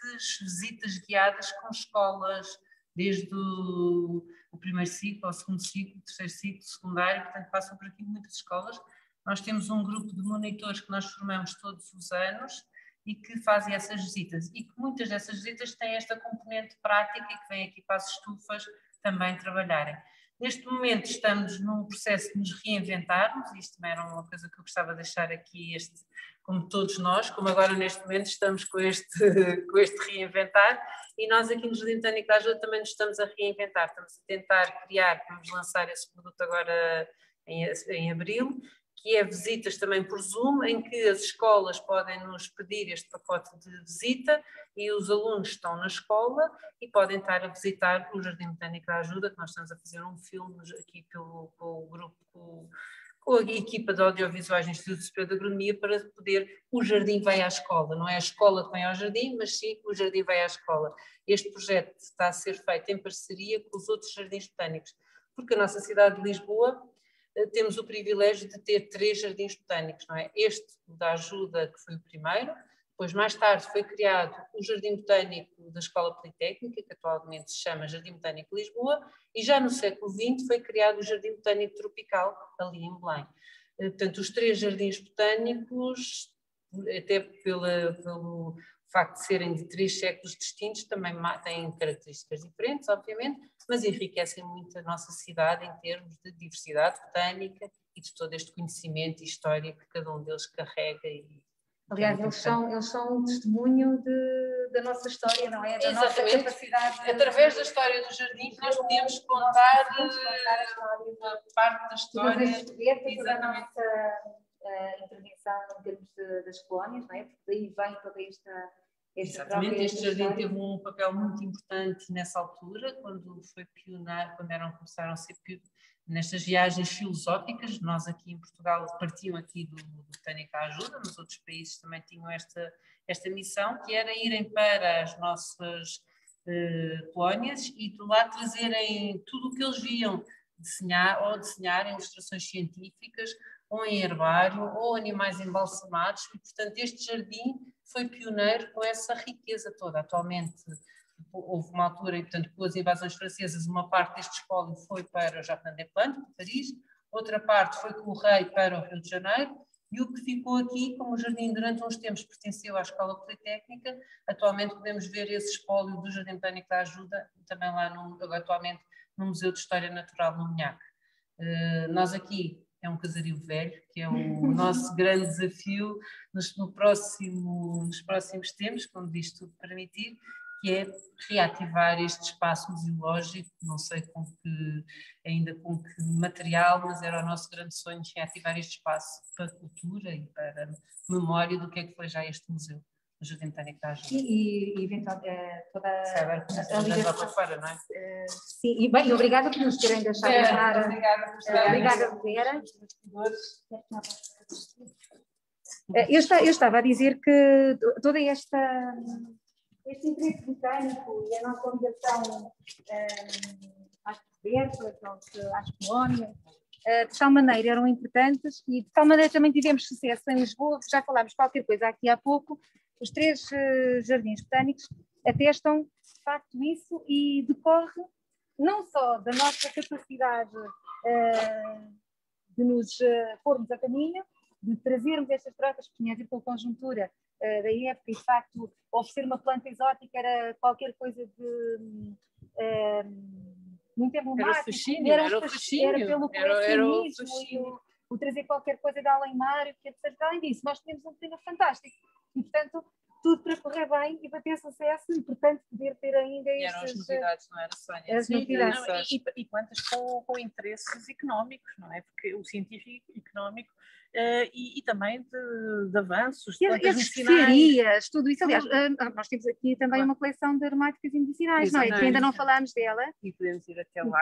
visitas guiadas com escolas, desde o, o primeiro ciclo ao segundo ciclo, terceiro ciclo, secundário, portanto passam por aqui muitas escolas. Nós temos um grupo de monitores que nós formamos todos os anos e que fazem essas visitas. E que muitas dessas visitas têm esta componente prática e que vêm aqui para as estufas também trabalharem. Neste momento estamos num processo de nos reinventarmos, isto também era uma coisa que eu gostava de deixar aqui, este, como todos nós, como agora neste momento estamos com este, com este reinventar, e nós aqui no Jardim Botânico da Ajuda também nos estamos a reinventar, estamos a tentar criar, vamos lançar esse produto agora em, em abril, que é visitas também por Zoom, em que as escolas podem nos pedir este pacote de visita e os alunos estão na escola e podem estar a visitar o Jardim Botânico da Ajuda, que nós estamos a fazer um filme aqui pelo, grupo, com, a equipa de audiovisuais do Instituto Superior de Agronomia para poder, o jardim vai à escola, não é a escola que vem ao jardim, mas sim o jardim vai à escola. Este projeto está a ser feito em parceria com os outros jardins botânicos, porque a nossa cidade de Lisboa temos o privilégio de ter três jardins botânicos, não é? Este da ajuda, que foi o primeiro, depois mais tarde foi criado o Jardim Botânico da Escola Politécnica, que atualmente se chama Jardim Botânico Lisboa, e já no século XX foi criado o Jardim Botânico Tropical, ali em Belém. Eh, portanto, os três jardins botânicos, até pela, pelo facto de serem de três séculos distintos, também têm características diferentes, obviamente, mas enriquecem muito a nossa cidade em termos de diversidade botânica e de todo este conhecimento e história que cada um deles carrega. E, Aliás, eles são, eles são um testemunho de, da nossa história, não é? Da Exatamente. nossa capacidade. Através da história do jardim, nós podemos contar, uma parte da história. Exatamente. da nossa uh, intervenção em termos de, das colónias, não é? Porque daí vem toda esta Exatamente, este jardim teve um papel muito importante nessa altura, quando foi pioneiro, quando eram, começaram a ser nestas viagens filosóficas, nós aqui em Portugal partiam aqui do, do Botânica Ajuda, nos outros países também tinham esta, esta missão, que era irem para as nossas uh, colónias e de lá trazerem tudo o que eles viam, desenhar ou desenhar ilustrações científicas, ou em herbário, ou animais embalsamados, e portanto este jardim foi pioneiro com essa riqueza toda. Atualmente houve uma altura, e portanto com as invasões francesas, uma parte deste espólio foi para o Jardin des Plantes, Paris, outra parte foi com o rei para o Rio de Janeiro, e o que ficou aqui, como o jardim durante uns tempos pertenceu à Escola Politécnica, atualmente podemos ver esse espólio do Jardim Botânico da Ajuda, também lá no, atualmente no Museu de História Natural no Minhac. Uh, nós aqui é um casario velho, que é o nosso grande desafio nos, no próximo, nos próximos tempos, quando isto tudo permitir, que é reativar este espaço museológico, não sei com que, ainda com que material, mas era o nosso grande sonho reativar este espaço para cultura e para memória do que é que foi já este museu. Botânico da Ajuda. E, e eventualmente eh, toda a, a ligação. fora, não é? Uh, sim, e bem, obrigada por nos terem deixado é, entrar. Obrigada por estar. Obrigada, Vera. Eu, eu estava a dizer que toda esta este interesse britânico e a nossa ligação um, às descobertas, às colónias, uh, de tal maneira eram importantes e de tal maneira também tivemos sucesso em Lisboa, já falámos qualquer coisa aqui há pouco, os três uh, jardins botânicos atestam de facto isso e decorre não só da nossa capacidade uh, de nos pormos a caminho, de trazermos estas trocas que tinha a ver com a conjuntura uh, da época e de facto oferecer uma planta exótica era qualquer coisa de uh, muito emblemático. Era, era, era, era pelo era, era o, e o, o, trazer qualquer coisa de além mar, que etc. Além disso, nós tínhamos um clima fantástico e portanto tudo para correr bem e para ter sucesso e, portanto, poder ter ainda e eram as novidades, não era só as novidades. Não, e, e, plantas com, com interesses económicos, não é? Porque o científico económico Uh, e, e, também de, de avanços, de plantas especiarias, tudo isso. Aliás, uh, nós temos aqui também claro. uma coleção de aromáticas medicinais, não é? Que ainda não falámos dela. E podemos ir até lá.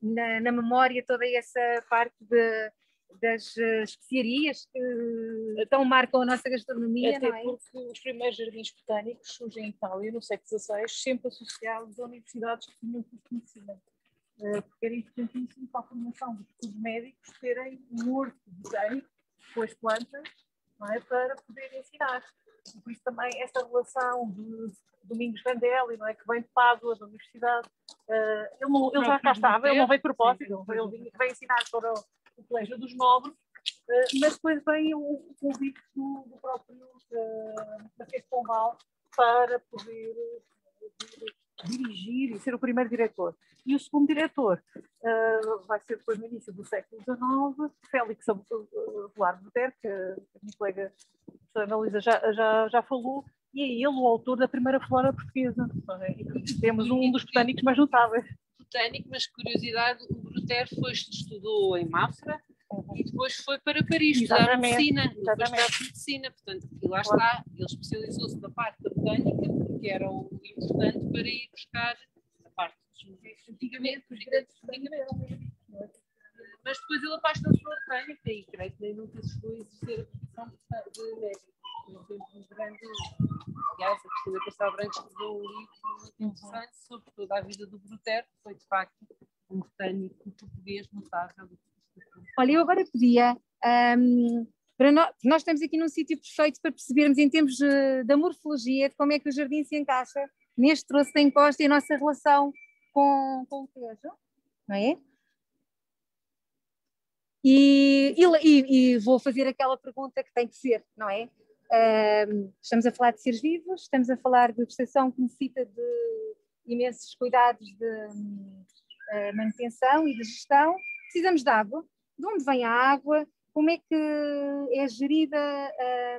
Na, na, memória, toda essa parte de, das uh, especiarias que tão marcam a nossa gastronomia, Até é? porque os primeiros jardins botânicos surgem em Itália, no século XVI, sempre associados a universidades que tinham de medicina. Porque era importantíssimo para a formação dos estudos médicos terem um horto botânico com as plantas é? para poder ensinar. E por isso também essa relação de Domingos Vandelli, não é? que vem de Pádua, da Universidade, uh, ele, não, ele já cá estava, ele não veio de propósito, ele veio ensinar para o, o Colégio dos Nobres, uh, mas depois vem o, convite do, do próprio uh, Marquês de Pombal para poder dirigir e ser o primeiro diretor. E o segundo diretor uh, vai ser depois no início do século XIX, Félix Velar Buter, que a minha colega a Ana Luísa já, já, já falou, e é ele o autor da primeira flora portuguesa. E temos um dos botânicos mais notáveis. Botânico, mas curiosidade, o Bruter foi, estudou em Mafra, uhum. e depois foi para Paris estudar medicina, estudar medicina, portanto, e lá está, ele especializou-se na parte da botânica, que era o importante para ir buscar a parte dos antigamente, os grandes mas depois ele apaixonou-se pela botânica e creio que nem nunca chegou a exercer a profissão de médico. Um grande, aliás, a Cristina Castelo Branco escreveu um livro muito interessante sobre toda a vida do Bruter, que foi de facto um botânico português notável. Olha, eu agora podia um, para nós, nós estamos aqui num sítio perfeito para percebermos em termos de, da morfologia, de como é que o jardim se encaixa neste troço da encosta e a nossa relação com, com o tejo, não é? E, e, e, vou fazer aquela pergunta que tem que ser, não é? Estamos a falar de seres vivos, estamos a falar de vegetação que necessita de imensos cuidados de uh, manutenção e de gestão. Precisamos de água. De onde vem a água? como é que é gerida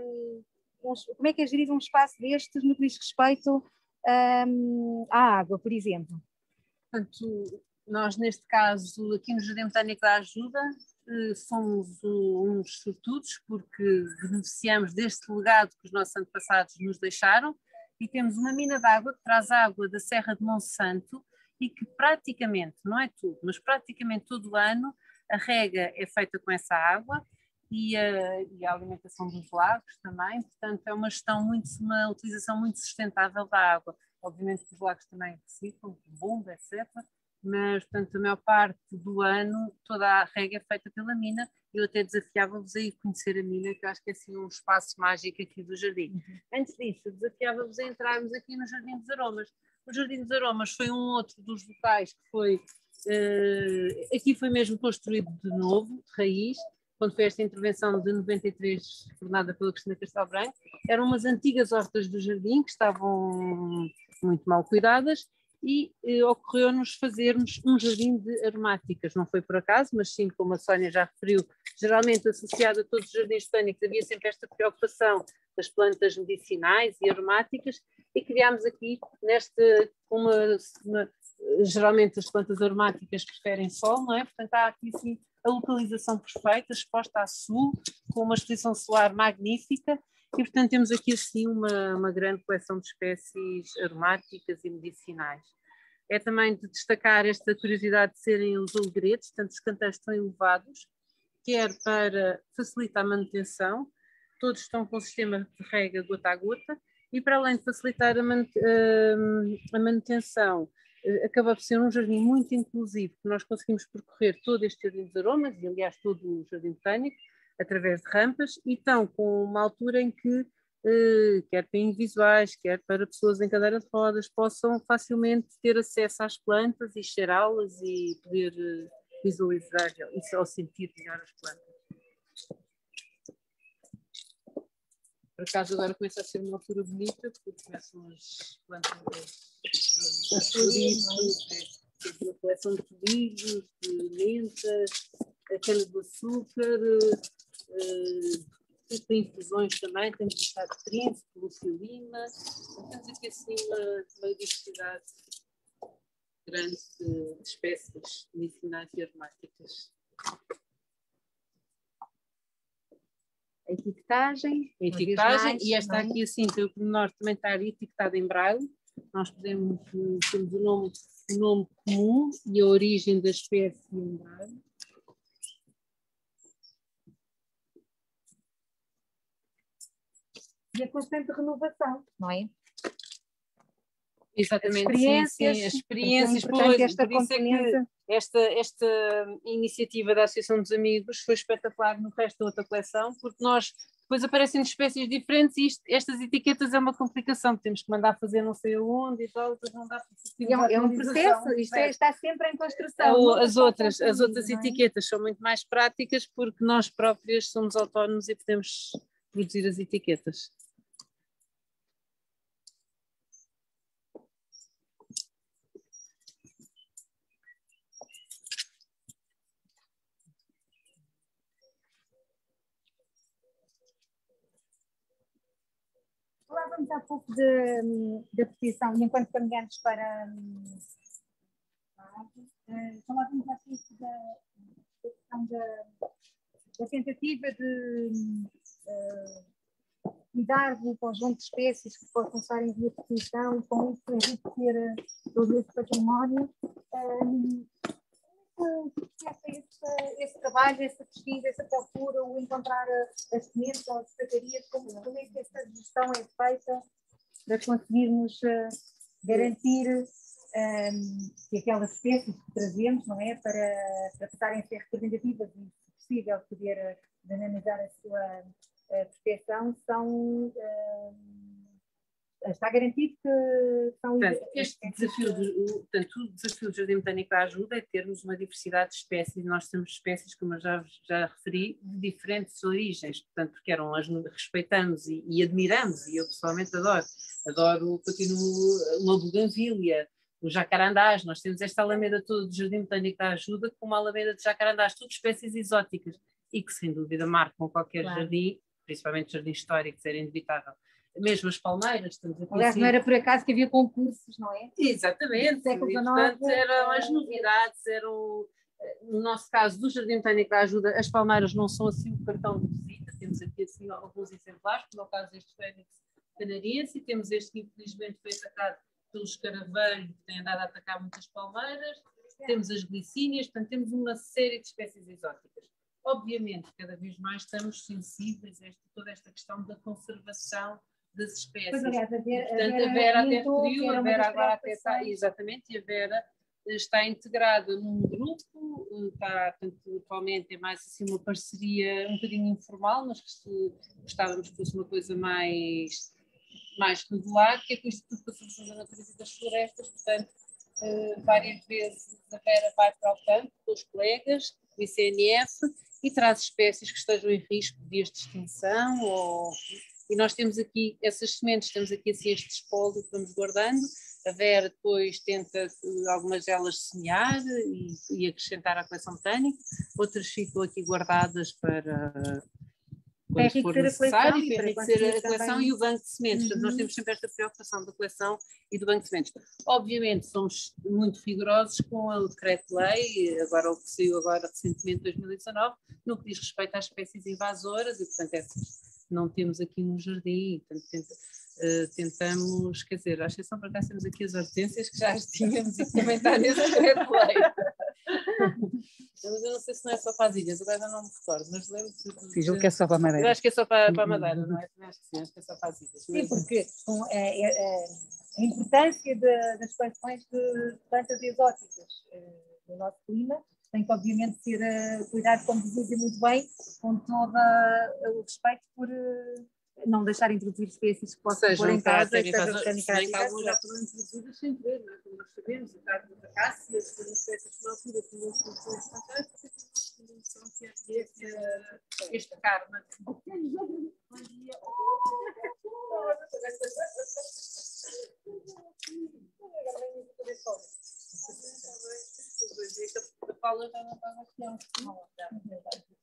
um, como é que é gerido um espaço destes no que diz respeito um, à água, por exemplo? Portanto, nós neste caso aqui no Jardim Botânico da Ajuda somos uns sortudos porque beneficiamos deste legado que os nossos antepassados nos deixaram e temos uma mina de água que traz água da Serra de Monsanto e que praticamente, não é tudo, mas praticamente todo o ano a rega é feita com essa água e a, e a, alimentação dos lagos também, portanto é uma gestão muito, uma utilização muito sustentável da água. Obviamente os lagos também reciclam, bomba, etc. mas portanto a maior parte do ano toda a rega é feita pela mina. Eu até desafiava-vos a ir conhecer a mina, que eu acho que é assim um espaço mágico aqui do jardim. Uhum. Antes disso, desafiava-vos a entrarmos aqui no Jardim dos Aromas. O Jardim dos Aromas foi um outro dos locais que foi. Uh, aqui foi mesmo construído de novo, de raiz, quando foi esta intervenção de 93, coordenada pela Cristina Castelo Branco, eram umas antigas hortas do jardim que estavam muito mal cuidadas e eh, ocorreu-nos fazermos um jardim de aromáticas. Não foi por acaso, mas sim, como a Sónia já referiu, geralmente associado a todos os jardins botânicos, havia sempre esta preocupação das plantas medicinais e aromáticas e criámos aqui nesta uma, uma, geralmente as plantas aromáticas preferem sol, não é? Portanto há aqui sim a localização perfeita, exposta a sul, com uma exposição solar magnífica e portanto temos aqui assim uma, uma grande coleção de espécies aromáticas e medicinais. É também de destacar esta curiosidade de serem os alegretes, portanto os canteiros estão elevados, quer para facilitar a manutenção, todos estão com o sistema de rega gota a gota, e para além de facilitar a, man a manutenção, eh, acaba por ser um jardim muito inclusivo, que nós conseguimos percorrer todo este jardim dos aromas, e aliás todo o jardim botânico, através de rampas, e estão com uma altura em que, eh, quer para individuais, quer para pessoas em cadeira de rodas, possam facilmente ter acesso às plantas e cheirá-las e poder eh, visualizar isso ao sentir melhor as plantas. Por acaso agora começa a ser uma altura bonita, porque começam as plantas a florir, uma coleção de colírios, de mentas, a cana-de-açúcar, uh, tem infusões também, temos o chá de príncipe, lucilina, temos aqui assim uma, uma diversidade grande de, espécies medicinais e aromáticas. a etiquetagem. A etiquetagem, mais, e esta aqui assim, tem o pormenor também está etiquetado em braille. Nós podemos, temos o nome, o nome comum e a origem da espécie em braille. E a constante renovação, não é? Exatamente, experiências, sim, sim, as experiências, pois, esta por isso é que esta, esta iniciativa da Associação dos Amigos foi espetacular no resto da outra coleção, porque nós depois aparecem espécies diferentes e isto, estas etiquetas é uma complicação, temos que mandar fazer não sei onde e tal, depois não dá para é, é um processo, isto é, está sempre em construção. As outras, as outras é? etiquetas são muito mais práticas porque nós próprias somos autónomos e podemos produzir as etiquetas. Falávamos há pouco da posição e enquanto caminhamos para. Uh, falávamos há pouco da, questão da, da, tentativa de cuidar de um conjunto de espécies que possam estar em via e com isso enriquecer todo esse património. Uh, esse, esse, trabalho, essa pesquisa, essa procura, o encontrar as sementes ou as secretarias, como, como é que essa gestão é feita para conseguirmos uh, garantir um, ehm, que aquelas espécies que trazemos, não é, para, para passarem a ser representativas e, se possível, poder uh, dinamizar a sua uh, proteção, são ehm, está garantido que são portanto, este desafio, de, portanto, o desafio do Jardim Botânico da Ajuda é termos uma diversidade de espécies, nós temos espécies, como eu já, já referi, de diferentes origens, portanto, porque eram as respeitamos e, e admiramos, e eu pessoalmente adoro, adoro, continuo, o lobo ganvília, o jacarandás, nós temos esta alameda toda do Jardim Botânico da Ajuda com uma alameda de jacarandás, tudo espécies exóticas, e que sem dúvida marcam qualquer claro. jardim, principalmente jardins históricos, era inevitável mesmo as palmeiras. Estamos a Aliás, não era por acaso que havia concursos, não é? Exatamente, e, portanto eram as novidades, eram, no nosso caso do Jardim Botânico da Ajuda, as palmeiras não são assim o cartão de visita, temos aqui assim alguns exemplares, como é o caso deste Fênix canariense, e temos este que infelizmente foi atacado pelos escaravelho, que tem andado a atacar muitas palmeiras, temos as glicínias, portanto temos uma série de espécies exóticas. Obviamente, cada vez mais estamos sensíveis a esta, toda esta questão da conservação das espécies. Pois, aliás, a Vera, Portanto, a Vera, até referiu, a Vera agora até está, exatamente, e a Vera está integrada num grupo, está, portanto, atualmente é mais assim uma parceria um bocadinho informal, mas que se, gostávamos que fosse uma coisa mais, mais regular, que é com o Instituto de Conservação da Natureza e das Florestas, portanto, uh, várias vezes a Vera vai para o campo com os colegas do ICNF e traz espécies que estejam em risco de extinção ou e nós temos aqui essas sementes, temos aqui assim este espólio que vamos guardando. A Vera depois tenta algumas delas semear e, e acrescentar à coleção botânica, outras ficam aqui guardadas para quando é for necessário, para enriquecer a coleção e o banco de sementes. Uhum. Portanto, nós uhum. temos sempre esta preocupação da coleção e do banco de sementes. Obviamente, somos muito rigorosos com o decreto-lei, agora o que saiu agora recentemente, 2019, no que diz respeito às espécies invasoras, e portanto essas não temos aqui no jardim, portanto, tenta, uh, tentamos, quer dizer, à exceção para cá temos aqui as hortênsias que já as tínhamos e também está nesse mas eu não sei se não é só para as ilhas, agora já não me recordo, mas lembro-me. Sim, julgo que é só para a Madeira. Eu acho que é só para, para a Madeira, não é? Acho que sim, acho que é só para as ilhas. Sim, porque com, é, é, é, a importância de, das coleções de plantas exóticas eh, no nosso clima tem que obviamente ser uh, cuidado, como dizia muito bem, com todo o respeito por uh, não deixar introduzir espécies que possam pôr em casa, que estejam mecânicas. já foram introduzidas sem querer, não é? como nós sabemos, o caso das acácias, foram espécies que na altura tinham funções fantásticas, e não que este, aqui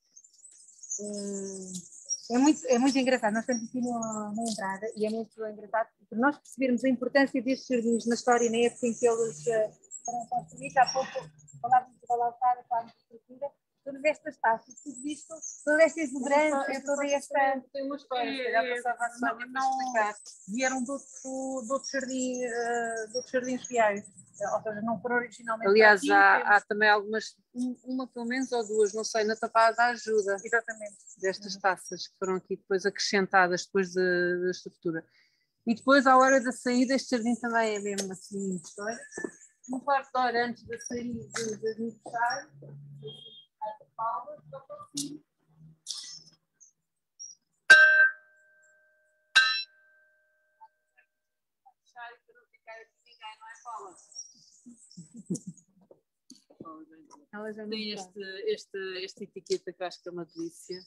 é muito, é muito engraçado, nós estamos aqui na, na entrada e é muito engraçado para nós percebermos a importância destes jardins na história na época em que eles uh, foram construídos. Há pouco falávamos de Balautar, falávamos de estrutura, todas estas taças, tudo isto, toda esta exuberância, toda esta. Tem uma história, se calhar passava a não, não, vieram de outro, de outro jardim, uh, de outros jardins reais ou seja, não foram originalmente. Aliás, aqui, há, temos... há, também algumas, uma pelo menos ou duas, não sei, na tapada ajuda. Exatamente. Destas taças que foram aqui depois acrescentadas depois da, da estrutura. E depois, à hora da saída, este jardim também é mesmo assim, história. Um quarto de hora antes da saída palmas, só assim. Ela já tem este, este, esta etiqueta que eu acho que é uma delícia.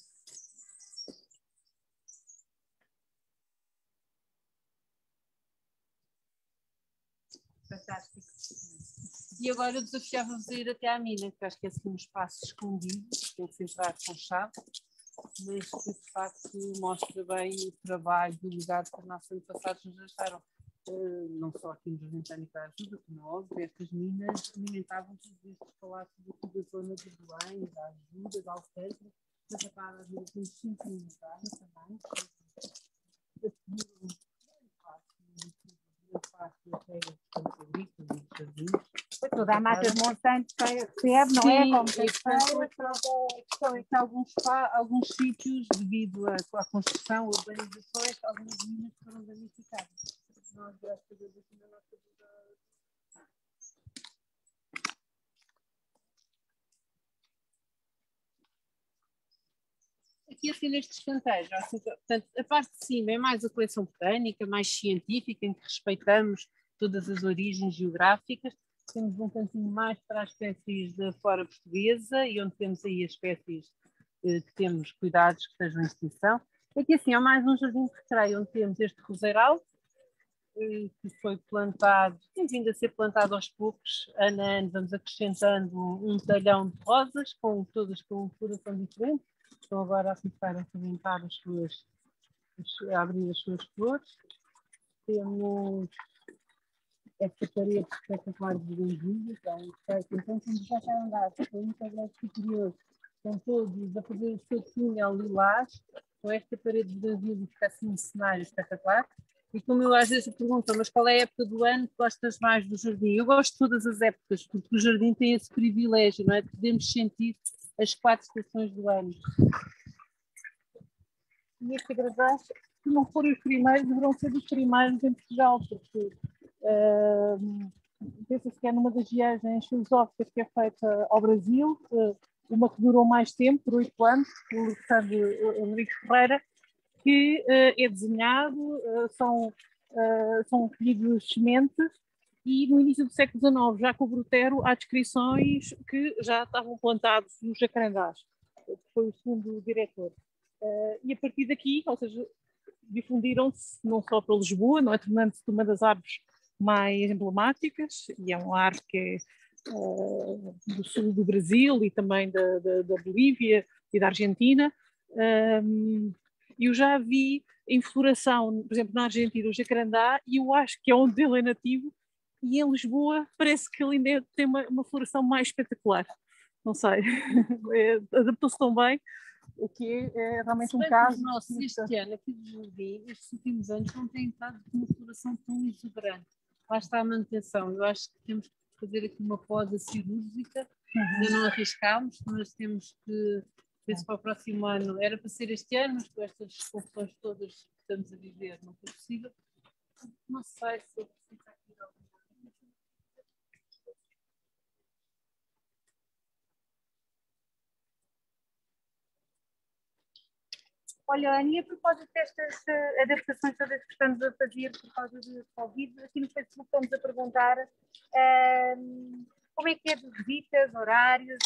Fantástico. E agora eu desafiava-vos a ir até à mina, que acho que é assim um espaço escondido, que se entrar com chave, mas que de facto mostra bem o trabalho e o legado que os nossos antepassados nos deixaram. Eh, não só aqui no Jardim Botânico da Ajuda, como é óbvio, estas minas alimentavam todos estes palácios aqui da zona de Belém, da Ajuda, da Alcântara, da Tapada, da Ajuda, temos cinco unidades também, Toda a mata de montantes recebe, não é? Como tem é que alguns, alguns sítios, devido à, à construção, urbanizações, algumas minas foram danificadas nós, graças a Deus, aqui na nossa vida. Aqui assim nestes canteiros, assim, portanto, a parte de cima é mais a coleção botânica, mais científica, em que respeitamos todas as origens geográficas. Temos um cantinho mais para as espécies da flora portuguesa e onde temos aí as espécies eh, que temos cuidados que estejam em extinção. Aqui assim, há mais um jardim de recreio onde temos este roseiral, que foi plantado, tem vindo a ser plantado aos poucos, ano a ano vamos acrescentando um talhão de rosas, com todas com floração diferente. Estão agora a começar a fermentar as suas, a abrir as suas flores. Temos esta parede espetacular de benvilha, que é um. Então, como já está andado com um tablete superior, estão todos a fazer o seu túnel lilás, com esta parede de benvilha fica assim um cenário espetacular. E como eu às vezes pergunto, mas qual é a época do ano que gostas mais do jardim? Eu gosto de todas as épocas, porque o jardim tem esse privilégio, não é? Podemos sentir as quatro estações do ano. E este gravaz, se não forem os primeiros, deverão ser os primeiros em Portugal, porque pensa-se que é numa das viagens filosóficas que é feita ao Brasil, uma que durou mais tempo, por oito anos, por Alexandre Henrique Ferreira, que é desenhado, são, são colhidos sementes e no início do século XIX, já com o Brutero, há descrições que já estavam plantados nos jacarandás, foi o segundo diretor. e a partir daqui, ou seja, difundiram-se não só para Lisboa, não é? tornando-se uma das árvores mais emblemáticas, e é uma árvore que é uh, do sul do Brasil e também da, da, da Bolívia e da Argentina. Um, eu já vi em floração, por exemplo, na Argentina, o jacarandá, e eu acho que é onde ele é nativo, e em Lisboa parece que ele ainda tem uma, uma floração mais espetacular. Não sei, é, adaptou-se tão bem o que é realmente um caso. Nós, este ano, aqui de Jardim, estes últimos anos, não tem estado com uma floração tão exuberante. Lá está a manutenção. Eu acho que temos que fazer aqui uma poda cirúrgica. Uhum. Ainda não arriscámos, mas temos que ver se para o próximo ano. Era para ser este ano, mas com estas confusões todas que estamos a viver, não foi possível. Não sei se eu preciso Olha, a propósito destas uh, adaptações todas que estamos a fazer por causa do Covid, aqui no Facebook estamos a perguntar uh, como é que é de visitas, horários,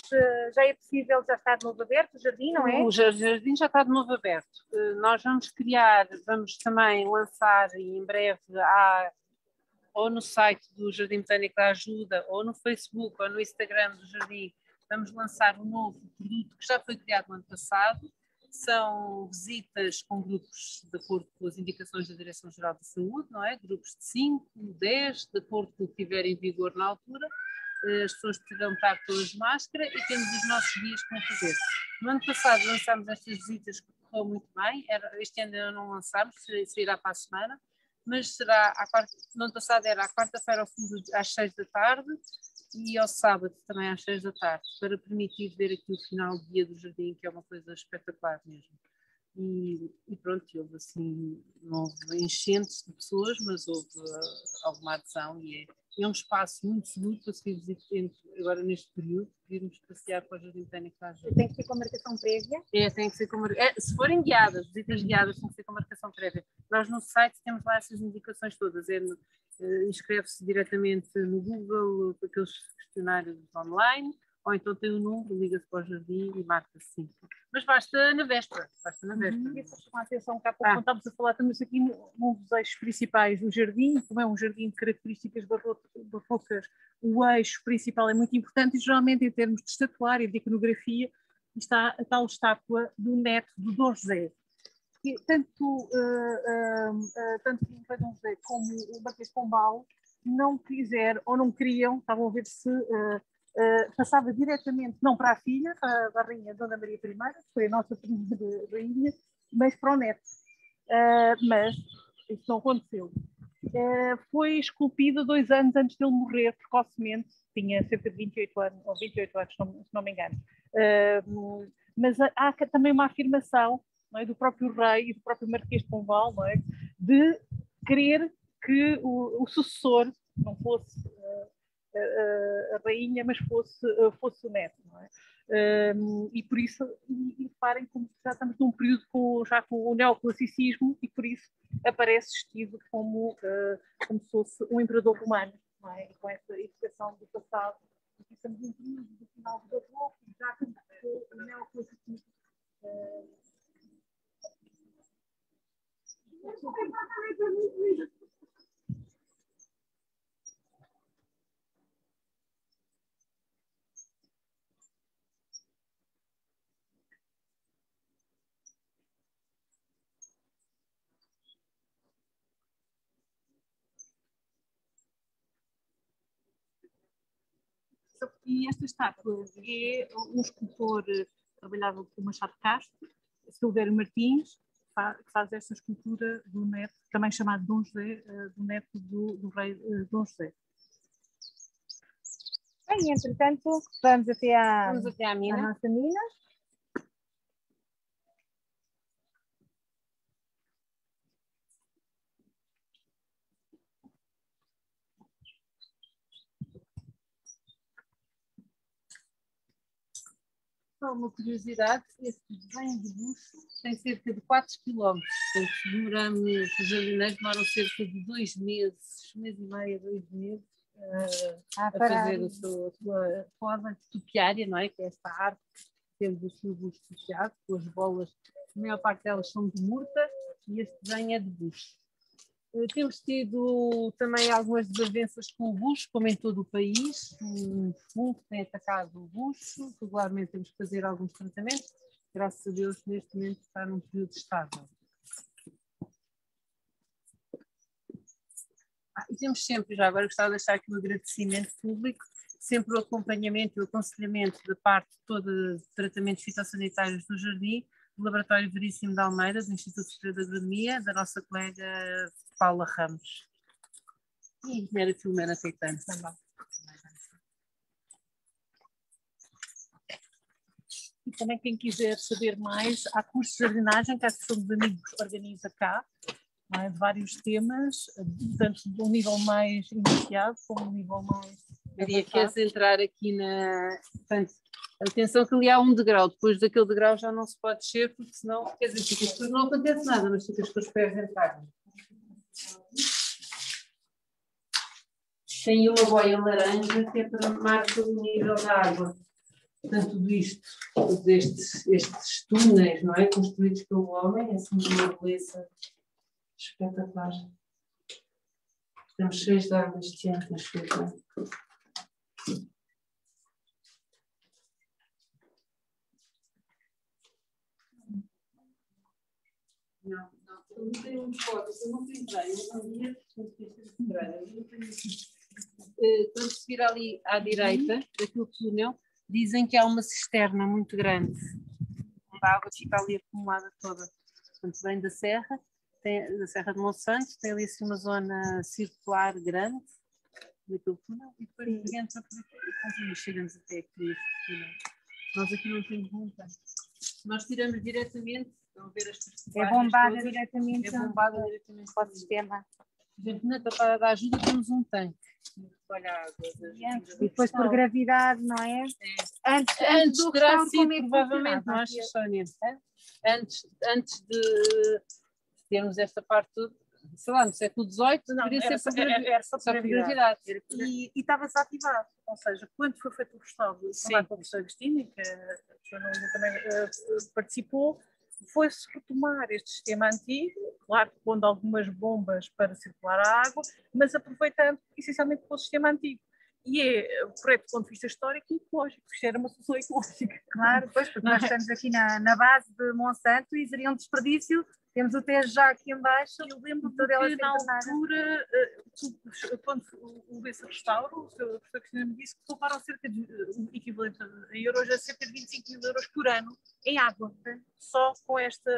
já é possível, já está de novo aberto o jardim, não é? O jardim já está de novo aberto. Eh, nós vamos criar, vamos também lançar em breve há, ou no site do Jardim Botânico da Ajuda, ou no Facebook, ou no Instagram do Jardim, vamos lançar um novo produto que já foi criado no ano passado, são visitas com grupos de acordo com as indicações da Direção-Geral da Saúde, não é? Grupos de 5, 10, de acordo com o que tiver em vigor na altura. Eh, as pessoas precisam estar todas de máscara e temos os nossos guias para fazer. No ano passado lançámos estas visitas que correu muito bem, este ano ainda não lançámos, sairá para a semana, mas será, a quarta, no ano passado era à quarta-feira ao fim do, às seis da tarde, e ao sábado também às seis da tarde, para permitir ver aqui o final do dia do jardim, que é uma coisa espetacular mesmo. E, e pronto, houve assim, não houve enchentes de pessoas, mas houve uh, alguma adesão e é, é, um espaço muito seguro para se visitar agora neste período, irmos passear para o Jardim Botânico da Tem que ser com marcação prévia? É, tem que ser com marcação. É, se forem guiadas, visitas guiadas, tem que ser com marcação prévia. Nós no site temos lá essas indicações todas, é uh, inscreve-se diretamente no Google, aqueles questionários online, ou então tem o um número, liga-se para o jardim e marca-se sim. Mas basta na véspera, basta na véspera. Uhum. Com atenção, cá pouco ah. estávamos a falar, estamos aqui num dos eixos principais do jardim, como é um jardim de características barrocas, o eixo principal é muito importante e geralmente em termos de estatuária, de iconografia, está a tal estátua do neto do Dom José, que tanto, uh, uh, uh, tanto o Rei Dom José como o Marquês Pombal não quiseram ou não queriam, estavam a ver se passava diretamente, não para a filha, para a rainha Dona Maria I, que foi a nossa primeira rainha, mas para o neto. mas isso não aconteceu. foi esculpido dois anos antes dele morrer precocemente, tinha cerca de 28 anos, ou 28 anos, se não me engano. mas há também uma afirmação é? do próprio rei e do próprio Marquês de Pombal, é? de querer que o, o sucessor não fosse uh, uh, a rainha, mas fosse, uh, fosse o neto. É? Um, e por isso, e, e reparem como já estamos num período com, já com o neoclassicismo e por isso aparece vestido como, como se fosse um imperador romano, é? com essa educação do passado. E estamos num período do final do barroco, já com o neoclassicismo. E esta estátua é um escultor trabalhava com Machado Castro, Silvério Martins, que faz essa escultura do neto, também chamado Dom José, eh, do neto do, do rei eh, Dom José. Bem, entretanto, vamos até à, vamos até à, mina. à nossa mina. Só uma curiosidade, este desenho de bucho tem cerca de 4 km. Portanto, demoramos, os jardineiros demoram cerca de dois meses, um mês e meio, dois meses, uh, a fazer a sua, a sua forma topiária, não é? Que é esta arte temos o seu bucho fechado, com as bolas, a maior parte delas são de murta e este desenho é de bucho. Uh, temos tido também algumas desavenças com o bucho, como em todo o país. Um fungo tem atacado o bucho, regularmente temos que fazer alguns tratamentos. Graças a Deus, neste momento está num período estável. Ah, e temos sempre, já agora gostava de deixar aqui um agradecimento público, sempre o acompanhamento e o aconselhamento da parte de todos os tratamentos fitossanitários do jardim, do Laboratório Veríssimo de Almeida, do Instituto Superior de Agronomia, da nossa colega Paula Ramos. E a engenheira Filomena Caetano também. E também quem quiser saber mais, há cursos de jardinagem que a Associação dos Amigos organiza cá, é? de vários temas, tanto de um nível mais iniciado como um nível mais. Maria, queres entrar aqui na. Portanto, atenção que ali há um degrau, depois daquele degrau já não se pode descer, porque senão, quer dizer, depois não acontece nada, mas ficas com os pés entrados. Tem uma boia laranja que é para marcar o nível da água. Portanto, tudo isto, todos estes, estes túneis, não é? Construídos pelo homem, assim de uma beleza espetacular. Estamos cheios de água este ano, mas foi bem. Não, não, eu não tenho um fotos, eu não entrei, eu não ia, quando se vira ali à direita daquele túnel, dizem que há uma cisterna muito grande, onde a água fica ali acumulada toda. Portanto, vem da serra, tem, da Serra de Monsanto, tem ali assim uma zona circular grande, daquele túnel, e depois entra por aqui e chegamos até aqui. Nós aqui não temos montanha. Nós tiramos diretamente, estão a ver as É bombada todas, diretamente, é bombada diretamente para o sistema. Na tapada da ajuda temos um tanque. E depois por gravidade, não é? Antes, Antes do terá sido, é que provavelmente, não funcionava? achas, Sónia? Antes, antes de termos esta parte, toda, sei lá, no século XVIII, Não, deveria era, ser por era, era só Só por gravidade. gravidade. E e estava-se ativado, ou seja, quando foi feito o restauro, Sim. também com o professor Agostinho, que a Lívia também eh, participou, foi-se retomar este sistema antigo, claro pondo algumas bombas para circular a água, mas aproveitando essencialmente o sistema antigo. E é correto do ponto de vista histórico e ecológico, isto era uma solução ecológica. Claro, pois, porque nós estamos aqui na, na base de Monsanto e seria um desperdício. Temos o Tejo já aqui em baixo. Eu lembro Toda ela na altura, eh, quando houve esse restauro, o professor Cristina me disse que pouparam cerca de, eh, o equivalente a euros, a cerca de 25 mil euros por ano em água, só com esta,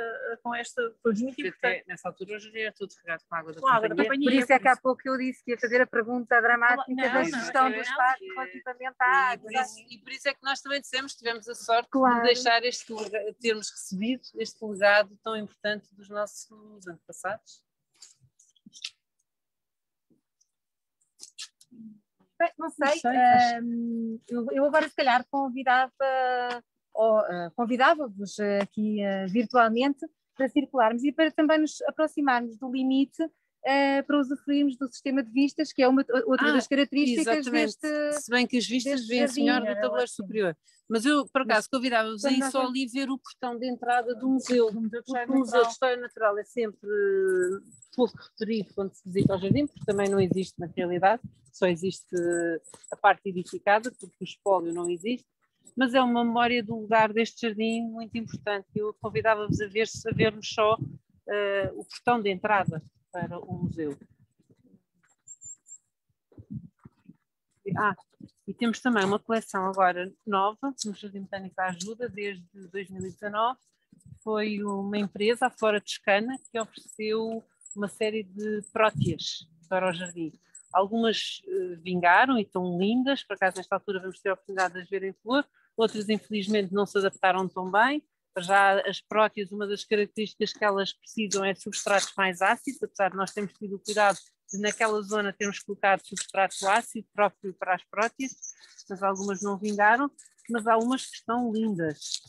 com esta, foi muito Porque importante. até nessa altura já era tudo regado com água da Com a água da companhia. Por isso é que há pouco eu disse que ia fazer a pergunta dramática Não, da gestão não, do espaço relativamente à E água. por, isso, e por isso é que nós também dissemos, tivemos a sorte Claro. de deixar este termos recebido este legado tão importante dos nossos antepassados. Bem, Não sei, Não sei, hum, eu, eu agora se calhar convidava, convidava-vos ah, aqui ah, virtualmente para circularmos e para também nos aproximarmos do limite para usufruirmos do sistema de vistas, que é uma, outra Ah, das características Exatamente. deste... Se bem que as vistas vêm melhor do tabuleiro superior. Mas eu, por acaso, convidava-vos a ir só ali ver o portão de entrada do museu. Porque o Museu de História Natural é sempre eh, pouco referido quando se visita ao jardim, porque também não existe na realidade, só existe eh, a parte edificada, porque o espólio não existe, mas é uma memória do lugar deste jardim muito importante. Eu convidava-vos a, ver, a vermos só eh, o portão de entrada para o museu. Ah, e temos também uma coleção agora nova no Jardim Botânico da Ajuda, desde 2019. Foi uma empresa, a Flora Toscana, que ofereceu uma série de próteas para o jardim. Algumas eh, vingaram e estão lindas, por acaso nesta altura vamos ter a oportunidade de as ver em flor, outras infelizmente não se adaptaram tão bem. Já as próteas, uma das características que elas precisam é substratos mais ácidos, apesar de nós termos tido o cuidado de naquela zona termos colocado substrato ácido próprio para as próteas, mas algumas não vingaram. mas há umas que estão lindas.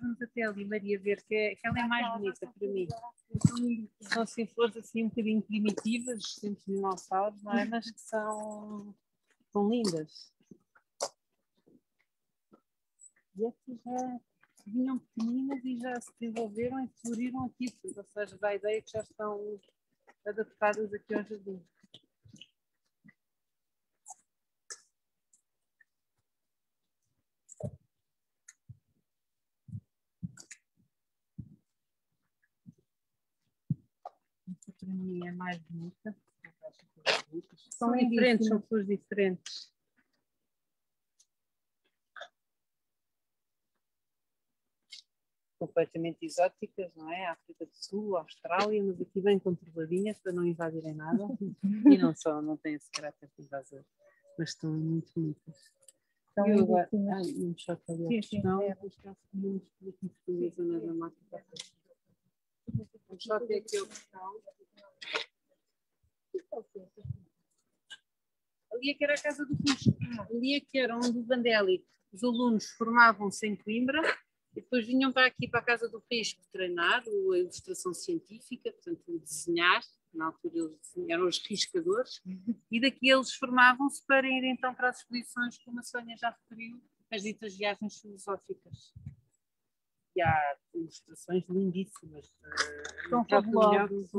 Vamos até ali, Maria, ver que, é, que ela é mais bonita para mim. São flores assim um bocadinho primitivas, sempre dinossauros, não é? Mas que são, são lindas. E estas já vinham pequeninas e já se desenvolveram e floriram aqui, ou seja, dá a ideia que já estão adaptadas aqui ao jardim. Para mim é mais bonita. São diferentes, são flores diferentes. Completamente exóticas, não é? África do Sul, Austrália, mas aqui bem controladinhas para não invadirem nada. e não só, não têm esse caráter de invasor, mas estão muito bonitas. Estão eu agora, ai, não me choca ali a questão, é. muito dramática. Vamos só ter aqui questão. Ali é que era a casa do Cusco. Ali é que era onde o Vandelli, os alunos formavam-se em Coimbra e depois vinham para aqui, para a Casa do Risco, treinar a ilustração científica, portanto, desenhar. Na altura eles eram os riscadores, e daqui eles formavam-se para ir então para as exposições, como a Sónia já referiu, as ditas viagens filosóficas. E há ilustrações lindíssimas. Eh, São fabulosas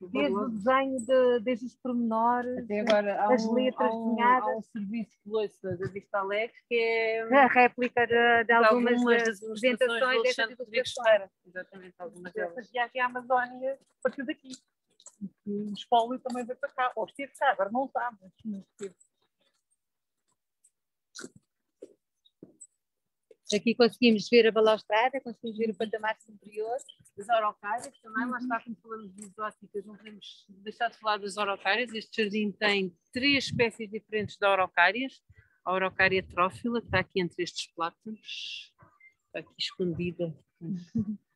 desde o desenho, de, desde os pormenores, Até agora, as um, letras um, desenhadas. Há um serviço de louça da Vista Alegre que é a réplica de, de algumas, algumas das apresentações dessas ilustrações. Exatamente, algumas delas. Essa viagem à Amazónia partiu daqui. O espólio também veio para cá, ou esteve cá, agora não está, mas esteve. Aqui conseguimos ver a balaustrada, conseguimos ver o patamar superior, as araucárias também, lá está, como falamos de exóticas, não podemos deixar de falar das araucárias. Este jardim tem três espécies diferentes de araucárias. A araucária trófila, que está aqui entre estes plátanos, está aqui escondida.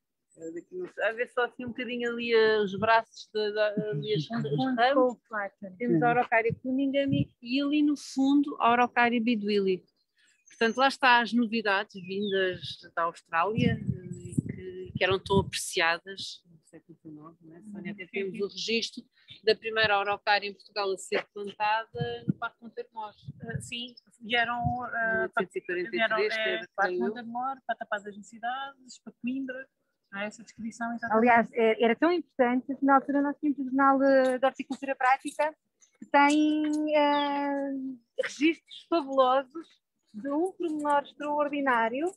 a ver só assim um bocadinho ali os braços, de, de, ali as, os ramos. Temos a araucária kuningami e ali no fundo a araucária biduili. Portanto, lá está as novidades vindas da Austrália eh, que, que eram tão apreciadas no século XIX, não é? Sónia, até temos o registro da primeira araucária em Portugal a ser plantada no Parque Monteiro Mor. Uh, sim, vieram, uh, 1843, vieram é, Parque Monteiro Mor, para tapar as necessidades, para Coimbra, é essa descrição exatamente. Aliás, é, era tão importante que na altura nós tínhamos o Jornal de Horticultura Prática que tem uh, registros fabulosos de um pormenor extraordinário,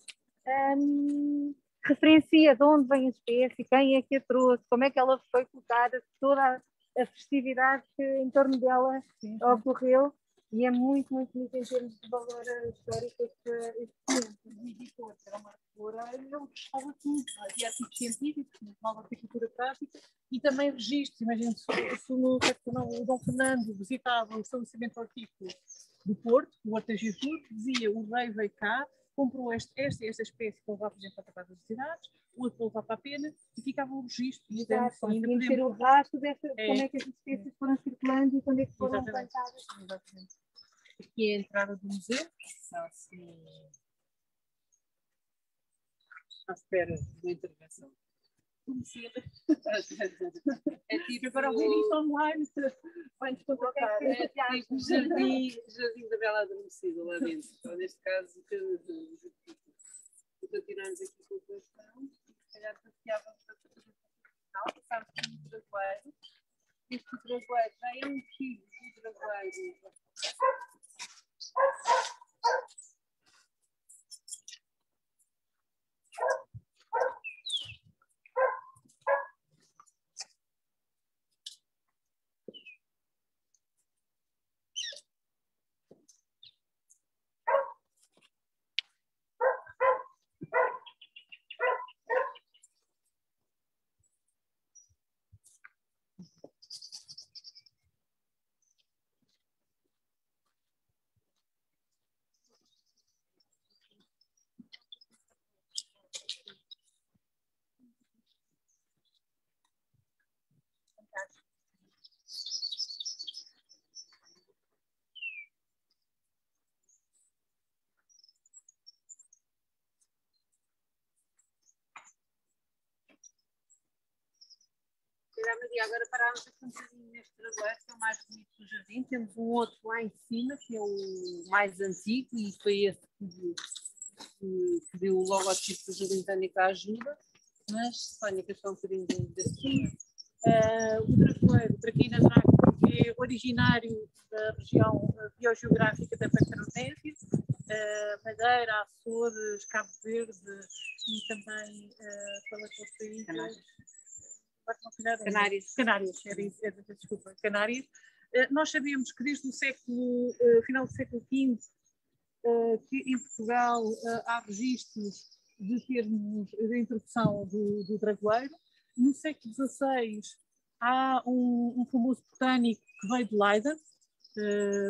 um, referencia de onde vem a espécie, quem é que a trouxe, como é que ela foi colocada, toda a festividade que em torno dela sim, sim. ocorreu. E é muito, muito, muito em termos de valor histórico este, este O editor, era uma autora, ele gostava tudo. Havia artigos científicos, nova agricultura prática, e também registros. Imagina se, se no, o Dom Fernando visitava o estabelecimento hortícola do Porto, o Hortagisur, dizia o rei veio cá, comprou este, esta esta espécie para levar, por exemplo, para as cidades, o outro para levar para a pena, e ficava o registro. E Exato, ainda podemos ter o rastro dessa, é. como é que as espécies foram circulando e quando é que foram Exatamente. plantadas. Exatamente. Aqui é a entrada do museu, está assim à espera de uma intervenção É tipo. Agora ouvir isto online vai-nos contar. É tipo jardim, jardim da Bela Adormecida lá dentro. Ou neste caso, continuamos aqui com o questão. Se calhar passeávamos para a passámos pelo dragueiro. Este dragueiro já é um filho do dragueiro. Maria, agora parámos aqui um bocadinho neste dragueiro, que é o mais bonito do jardim. Temos um outro lá em cima, que é o mais antigo, e foi esse que, que, que deu o logotipo do Jardim Botânico à ajuda. Mas, Sónia, queres falar um bocadinho desse? Uh, o dragoeiro, para quem não é originário da região biogeográfica da Petronésia, uh, Madeira, Açores, Cabo Verde e também uh, pelas outras ilhas. Canárias. Canárias, era desculpa, Canárias. Uh, nós sabemos que desde o século, uh, final do século XV, uh, que em Portugal há registros de termos de introdução do, do dragoeiro. No século XVI há um, um famoso botânico que veio de Leiden,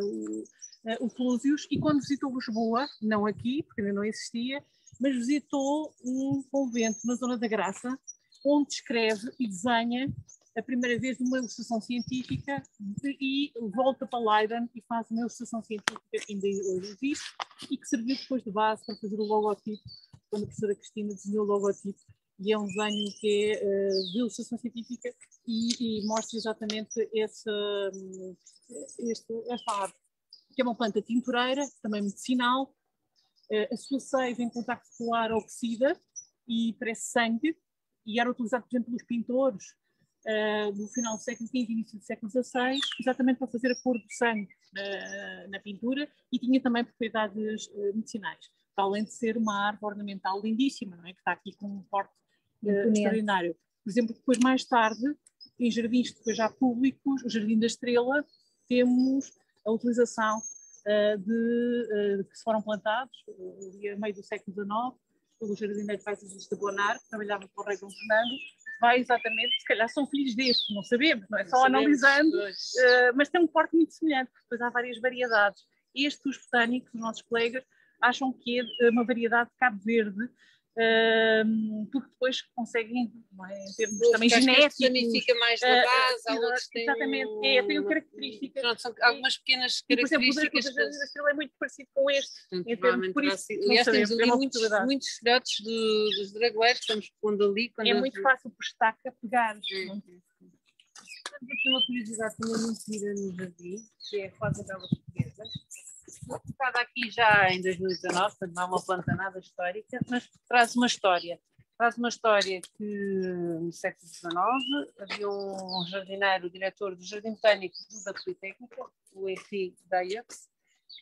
o, o Clusius, e quando visitou Lisboa, não aqui, porque ainda não existia, mas visitou um convento na Zona da Graça, onde escreve e desenha a primeira vez uma ilustração científica de, e volta para Leiden e faz uma ilustração científica que ainda hoje existe e que serviu depois de base para fazer o logotipo, quando a professora Cristina desenhou o logotipo. E é um desenho que é uh, de ilustração científica e, e mostra exatamente essa, este, esta arte, que é uma planta tintureira, também medicinal, uh, a sua seiva em contacto com o ar oxida e parece sangue, e era utilizado, por exemplo, pelos pintores uh, do final do século XV e início do século XVI, exatamente para fazer a cor do sangue uh, na pintura e tinha também propriedades uh, medicinais, além de ser uma árvore ornamental lindíssima, não é? que está aqui com um porte extraordinário. Por exemplo, depois mais tarde, em jardins depois já públicos, o Jardim da Estrela, temos a utilização de, que foram plantados a meio do século XIX pelo jardineiro paisagista Bonar, que trabalhava com o Rei Dom Fernando, vai exatamente, se calhar são filhos destes, não sabemos, não é? Só analisando, uh, mas tem um porte muito semelhante, porque depois há várias variedades. Este, os botânicos, os nossos colegas, acham que é uma variedade de Cabo Verde, porque depois conseguem, é, em termos porque também genéticos. planifica mais na base, uh, há outros têm. Exatamente, um... é, tem características. Pronto, são algumas pequenas características. E, por exemplo, o da Estrela é muito parecido com este. Portanto, por isso, aliás, temos ali é muitos, muitos filhotes do, dos dragoeiros, estamos pondo ali. é muito fácil por estaca pegar. Temos aqui uma curiosidade também muito vida no jardim, que é a Rosa Bela Portuguesa colocada aqui já em 2019, portanto não é uma planta nada histórica, mas traz uma história. Traz uma história que no século XIX havia um jardineiro, diretor do Jardim Botânico da Politécnica, o Henri Dayax,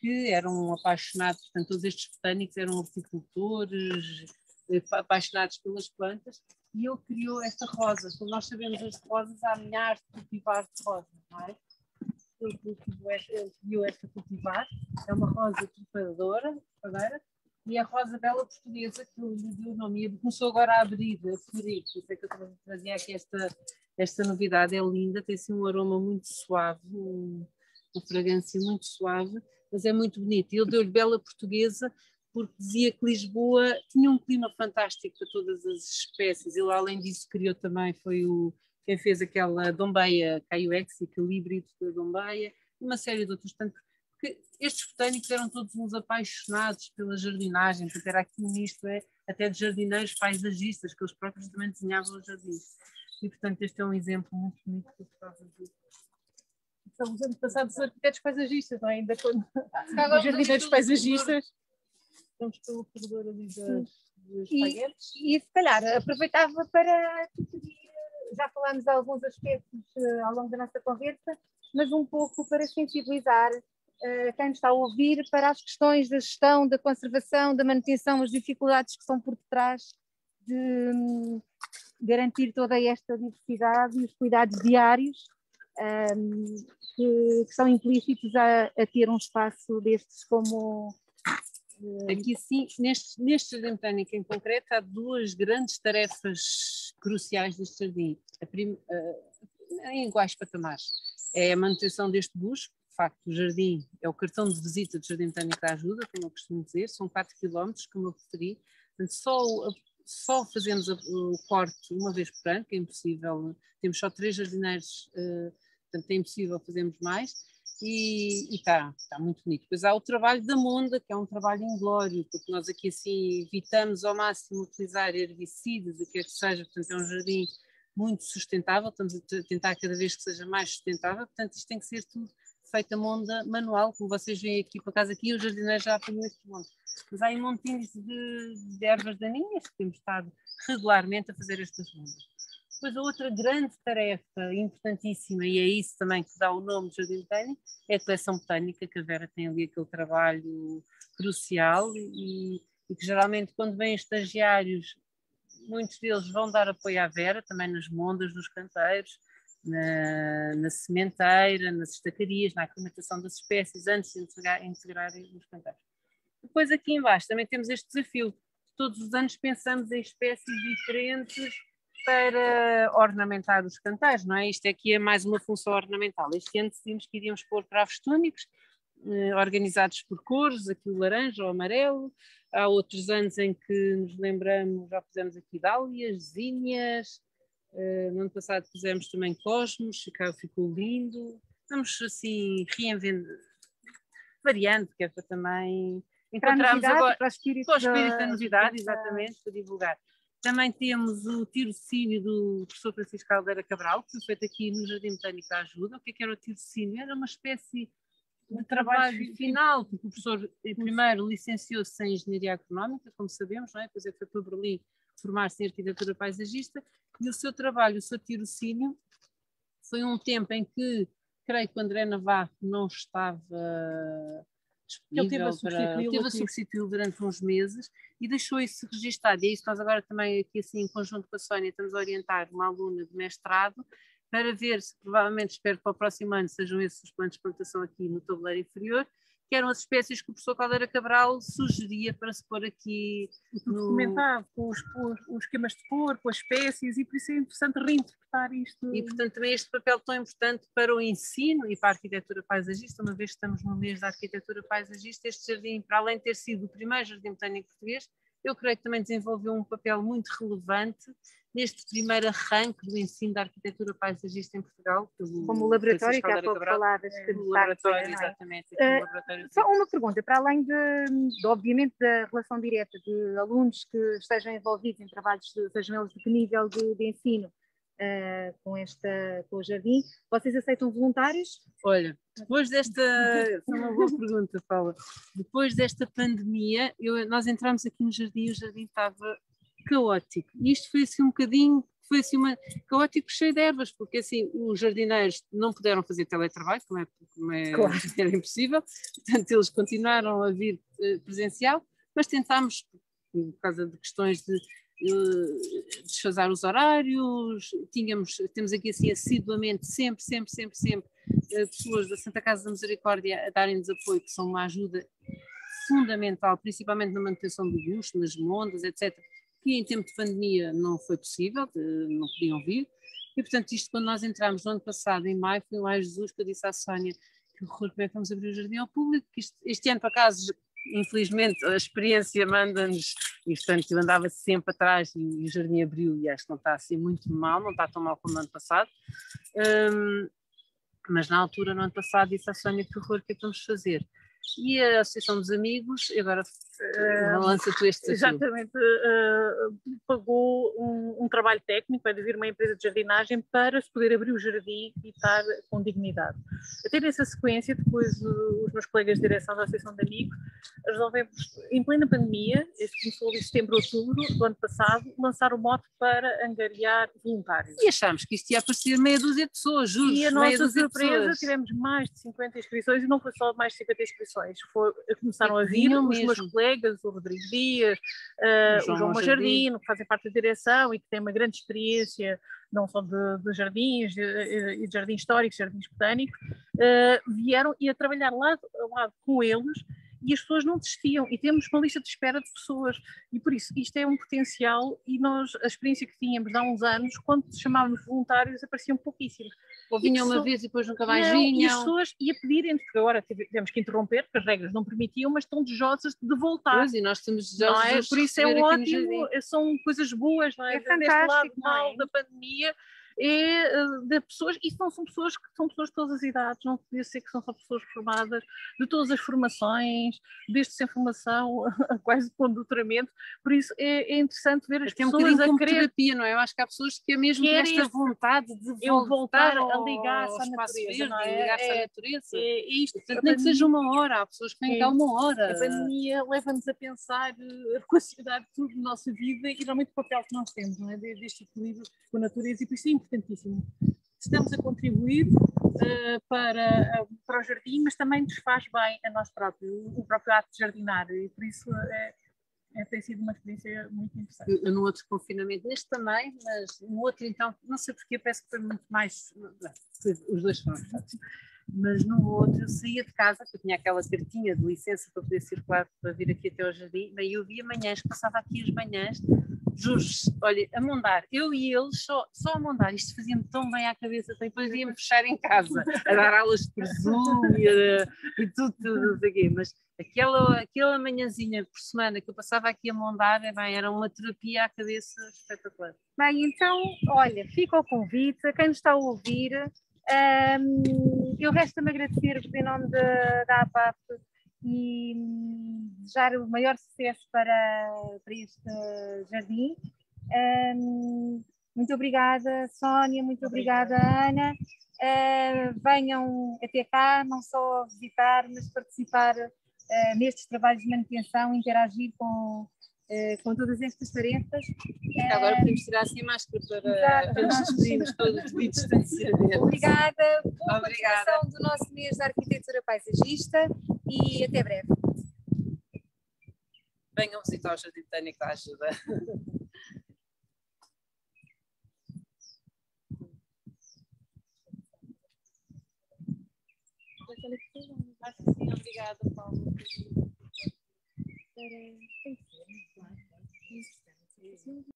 que era um apaixonado, portanto todos estes botânicos eram horticultores, eh, apaixonados pelas plantas, e ele criou esta rosa. Como nós sabemos, as rosas há milhares de cultivares de rosas, não é? Ele viu esta cultivar, é uma rosa trepadora, trepadeira, e a rosa bela portuguesa que lhe deu o nome, e começou agora a abrir, a florir, por isso é que eu trazia aqui esta, esta novidade, é linda, tem assim um aroma muito suave, um, uma fragrância muito suave, mas é muito bonita. Ele deu-lhe bela portuguesa porque dizia que Lisboa tinha um clima fantástico para todas as espécies. Ele, além disso, criou também, foi o, quem fez aquela Dombeia Caiuex, aquele híbrido da Dombeia, uma série de outros. Portanto, porque estes botânicos eram todos uns apaixonados pela jardinagem, porque era aqui nisto, é, até de jardineiros paisagistas, que eles próprios também desenhavam os jardins. E, portanto, este é um exemplo muito bonito que eu gostava de são os antepassados arquitetos paisagistas, não é? Ainda quando os jardineiros paisagistas. Estamos pelo corredor ali das, dos e, e se calhar aproveitava para já falámos de alguns aspectos uh, ao longo da nossa conversa, mas um pouco para sensibilizar uh, quem nos está a ouvir para as questões da gestão, da conservação, da manutenção, as dificuldades que estão por detrás de um, garantir toda esta diversidade e os cuidados diários um, que, que, são implícitos a, a ter um espaço destes como Aqui sim, neste, neste jardim botânico em concreto, há duas grandes tarefas cruciais deste jardim, prim, uh, em iguais patamares. É a manutenção deste busto, de facto, o jardim é o cartão de visita do Jardim Botânico da Ajuda, como eu costumo dizer, são 4 km, como eu referi, só, só fazemos o corte uma vez por ano, que é impossível, temos só três jardineiros, uh, portanto é impossível fazermos mais, e está tá muito bonito. Depois há o trabalho da Monda, que é um trabalho inglório, porque nós aqui assim evitamos ao máximo utilizar herbicidas, o que é que seja, portanto é um jardim muito sustentável, estamos a tentar cada vez que seja mais sustentável, portanto isto tem que ser tudo feito a monda manual, como vocês veem aqui por acaso aqui, os jardineiros já apanham este monte. Mas há aí montinhos de, de ervas daninhas que temos estado regularmente a fazer estas mondas. Depois a outra grande tarefa importantíssima, e é isso também que dá o nome de Jardim Botânico, é a coleção botânica, que a Vera tem ali aquele trabalho crucial e, e que geralmente quando vêm estagiários, muitos deles vão dar apoio à Vera, também nas mondas, nos canteiros, na, na sementeira, nas estacarias, na aclimatação das espécies, antes de integrar, integrarem nos canteiros. Depois aqui embaixo também temos este desafio. Todos os anos pensamos em espécies diferentes para ornamentar os canteiros, não é? Isto aqui é mais uma função ornamental. Este ano decidimos que iríamos pôr cravos túnicos, eh, organizados por cores, aqui o laranja ou amarelo. Há outros anos em que nos lembramos, já pusemos aqui dálias, zinhas, uh, no ano passado fizemos também cosmos, ficou, ficou lindo. Estamos assim reinventando, variando, que é para também encontrarmos agora para o espírito, para o espírito da, novidade, exatamente, para divulgar. Também temos o tirocínio do professor Francisco Caldeira Cabral, que foi feito aqui no Jardim Botânico da Ajuda. O que, é que era o tirocínio? Era uma espécie de trabalho final, porque o professor eh, primeiro licenciou-se em Engenharia Agronómica, como sabemos, não é? depois é que foi para Berlim formar-se em Arquitetura Paisagista, e o seu trabalho, o seu tirocínio, foi um tempo em que, creio que o André Navarro não estava disponível ele teve a substituí-lo substituí durante uns meses e deixou isso registado. E é isso que nós agora também aqui assim em conjunto com a Sónia estamos a orientar uma aluna de mestrado para ver se provavelmente espero que para o próximo ano sejam esses os planos de plantação aqui no tabuleiro inferior que eram as espécies que o professor Caldeira Cabral sugeria para se pôr aqui. No... Documentado com os, os esquemas de cor, com as espécies, e por isso é interessante reinterpretar isto. E, portanto, também este papel tão importante para o ensino e para a arquitetura paisagista, uma vez que estamos no mês da arquitetura paisagista, este jardim, para além de ter sido o primeiro jardim botânico português, eu creio que também desenvolveu um papel muito relevante neste primeiro arranque do ensino da arquitetura paisagista em Portugal. Como o laboratório que há pouco falavas. É, o laboratório, é? exatamente. Uh, laboratório só uma pergunta, para além de, de, obviamente, da relação direta de alunos que estejam envolvidos em trabalhos, de, sejam eles de que nível de, de ensino, Uh, com, esta, com o jardim. Vocês aceitam voluntários? Olha, depois desta. é uma boa pergunta, Paula. Depois desta pandemia, eu, nós entramos aqui no jardim e o jardim estava caótico. E isto foi assim um bocadinho, foi assim uma, caótico cheio de ervas, porque assim os jardineiros não puderam fazer teletrabalho, como é, como é claro. era impossível, portanto eles continuaram a vir uh, presencial, mas tentámos, por causa de questões de uh, desfasar os horários, tínhamos, temos aqui assim assiduamente, sempre, sempre, sempre, sempre, uh, pessoas da Santa Casa da Misericórdia a darem-nos apoio, que são uma ajuda fundamental, principalmente na manutenção do busto, nas mondas, etc que em tempo de pandemia não foi possível, não podiam vir, e portanto isto quando nós entramos no ano passado, em maio, foi o Ai Jesus que eu disse à Sónia que horror, como é que vamos abrir o jardim ao público, isto, este ano por acaso infelizmente a experiência manda-nos, e portanto eu andava sempre atrás e, o jardim abriu e acho que não está assim muito mal, não está tão mal como no ano passado, um, mas na altura, no ano passado, disse à Sónia que horror, o que é que vamos fazer? E a Associação dos Amigos, agora uh, lança-te este desafio. Exatamente, uh, pagou um, um, trabalho técnico, é de vir uma empresa de jardinagem para se poder abrir o jardim e estar com dignidade. A ter essa sequência, depois os meus colegas de direção da Associação de Amigos resolvemos, em plena pandemia, este começou em setembro, outubro do ano passado, lançar o mote para angariar voluntários. E achámos que isto ia aparecer meia dúzia de pessoas, juro. E a nossa surpresa, tivemos mais de 50 inscrições e não foi só mais de 50 inscrições, foi, começaram a vir os meus colegas, o Rodrigo Dias, uh, o João Majardino, que fazem parte da direção e que têm uma grande experiência não só de, de jardins e de, de jardins históricos, jardins botânicos, uh, vieram e a trabalhar lado a lado com eles e as pessoas não desistiam. E temos uma lista de espera de pessoas. E por isso isto é um potencial e nós, a experiência que tínhamos há uns anos, quando chamávamos voluntários apareciam pouquíssimos. Ou vinham uma vez e depois nunca mais não, vinham. E as pessoas ia pedirem, porque agora tivemos que interromper, porque as regras não permitiam, mas estão desejosas de voltar. Pois, e nós estamos desejosos é? Por isso é ótimo, são coisas boas, não é? é fantástico, Deste lado mal é? da pandemia, é de pessoas, e não são pessoas que são pessoas de todas as idades, não podia ser que são só pessoas formadas de todas as formações, desde sem formação a quase com doutoramento, por isso é, é interessante ver as Até pessoas um a querer terapia, não é? Eu acho que há pessoas que é mesmo Querem esta vontade de voltar, voltar a ao- ligar-se ao à natureza, verde, não é? ligar-se à É- natureza. é isto, Portanto, a nem que seja uma hora, há pessoas que vêm É. cá uma hora. A pandemia leva-nos a pensar eh, a sociedade tudo na nossa vida e realmente o papel que nós temos, não é? De- Deste equilíbrio com a natureza e por isso é importantíssimo. Estamos a contribuir eh, para, eh, para o jardim, mas também nos faz bem a nós próprios, o próprio ato de jardinar e por isso é, é- tem sido uma experiência muito interessante. no outro confinamento, neste também, mas no outro então, não sei porque, parece que foi muito mais. Os dois foram. Mas no outro eu saía de casa, que eu tinha aquela cartinha de licença para poder circular para vir aqui até ao jardim, bem, eu via manhãs, passava aqui as manhãs, juro olha, a mondar, eu e eles só, só a mondar, isto fazia-me tão bem à cabeça, depois ia-me fechar em casa, a dar aulas de presumo e, a- e tudo, tudo, não sei o quê, mas aquela, aquela manhãzinha por semana que eu passava aqui a mondar, é bem, era uma terapia à cabeça espetacular. Bem, então, olha, fica o convite quem nos está a ouvir. Ahm, eu resta-me agradecer-vos em nome da APAP e desejar o maior sucesso para, para este jardim. Ahm, muito obrigada, Sónia, muito obrigada, Ana. Ah, venham até cá, não só visitar, mas participar ah, nestes trabalhos de manutenção, interagir com, ah, com todas estas tarefas. Agora podemos tirar assim a máscara para, para nos despedirmos todos de distanciamento. Obrigada, boa Obrigada. continuação do nosso mês de arquitetura paisagista e até breve. Venham visitar o Jardim Botânico da Ajuda. Obrigada, Paulo. Tem que ser.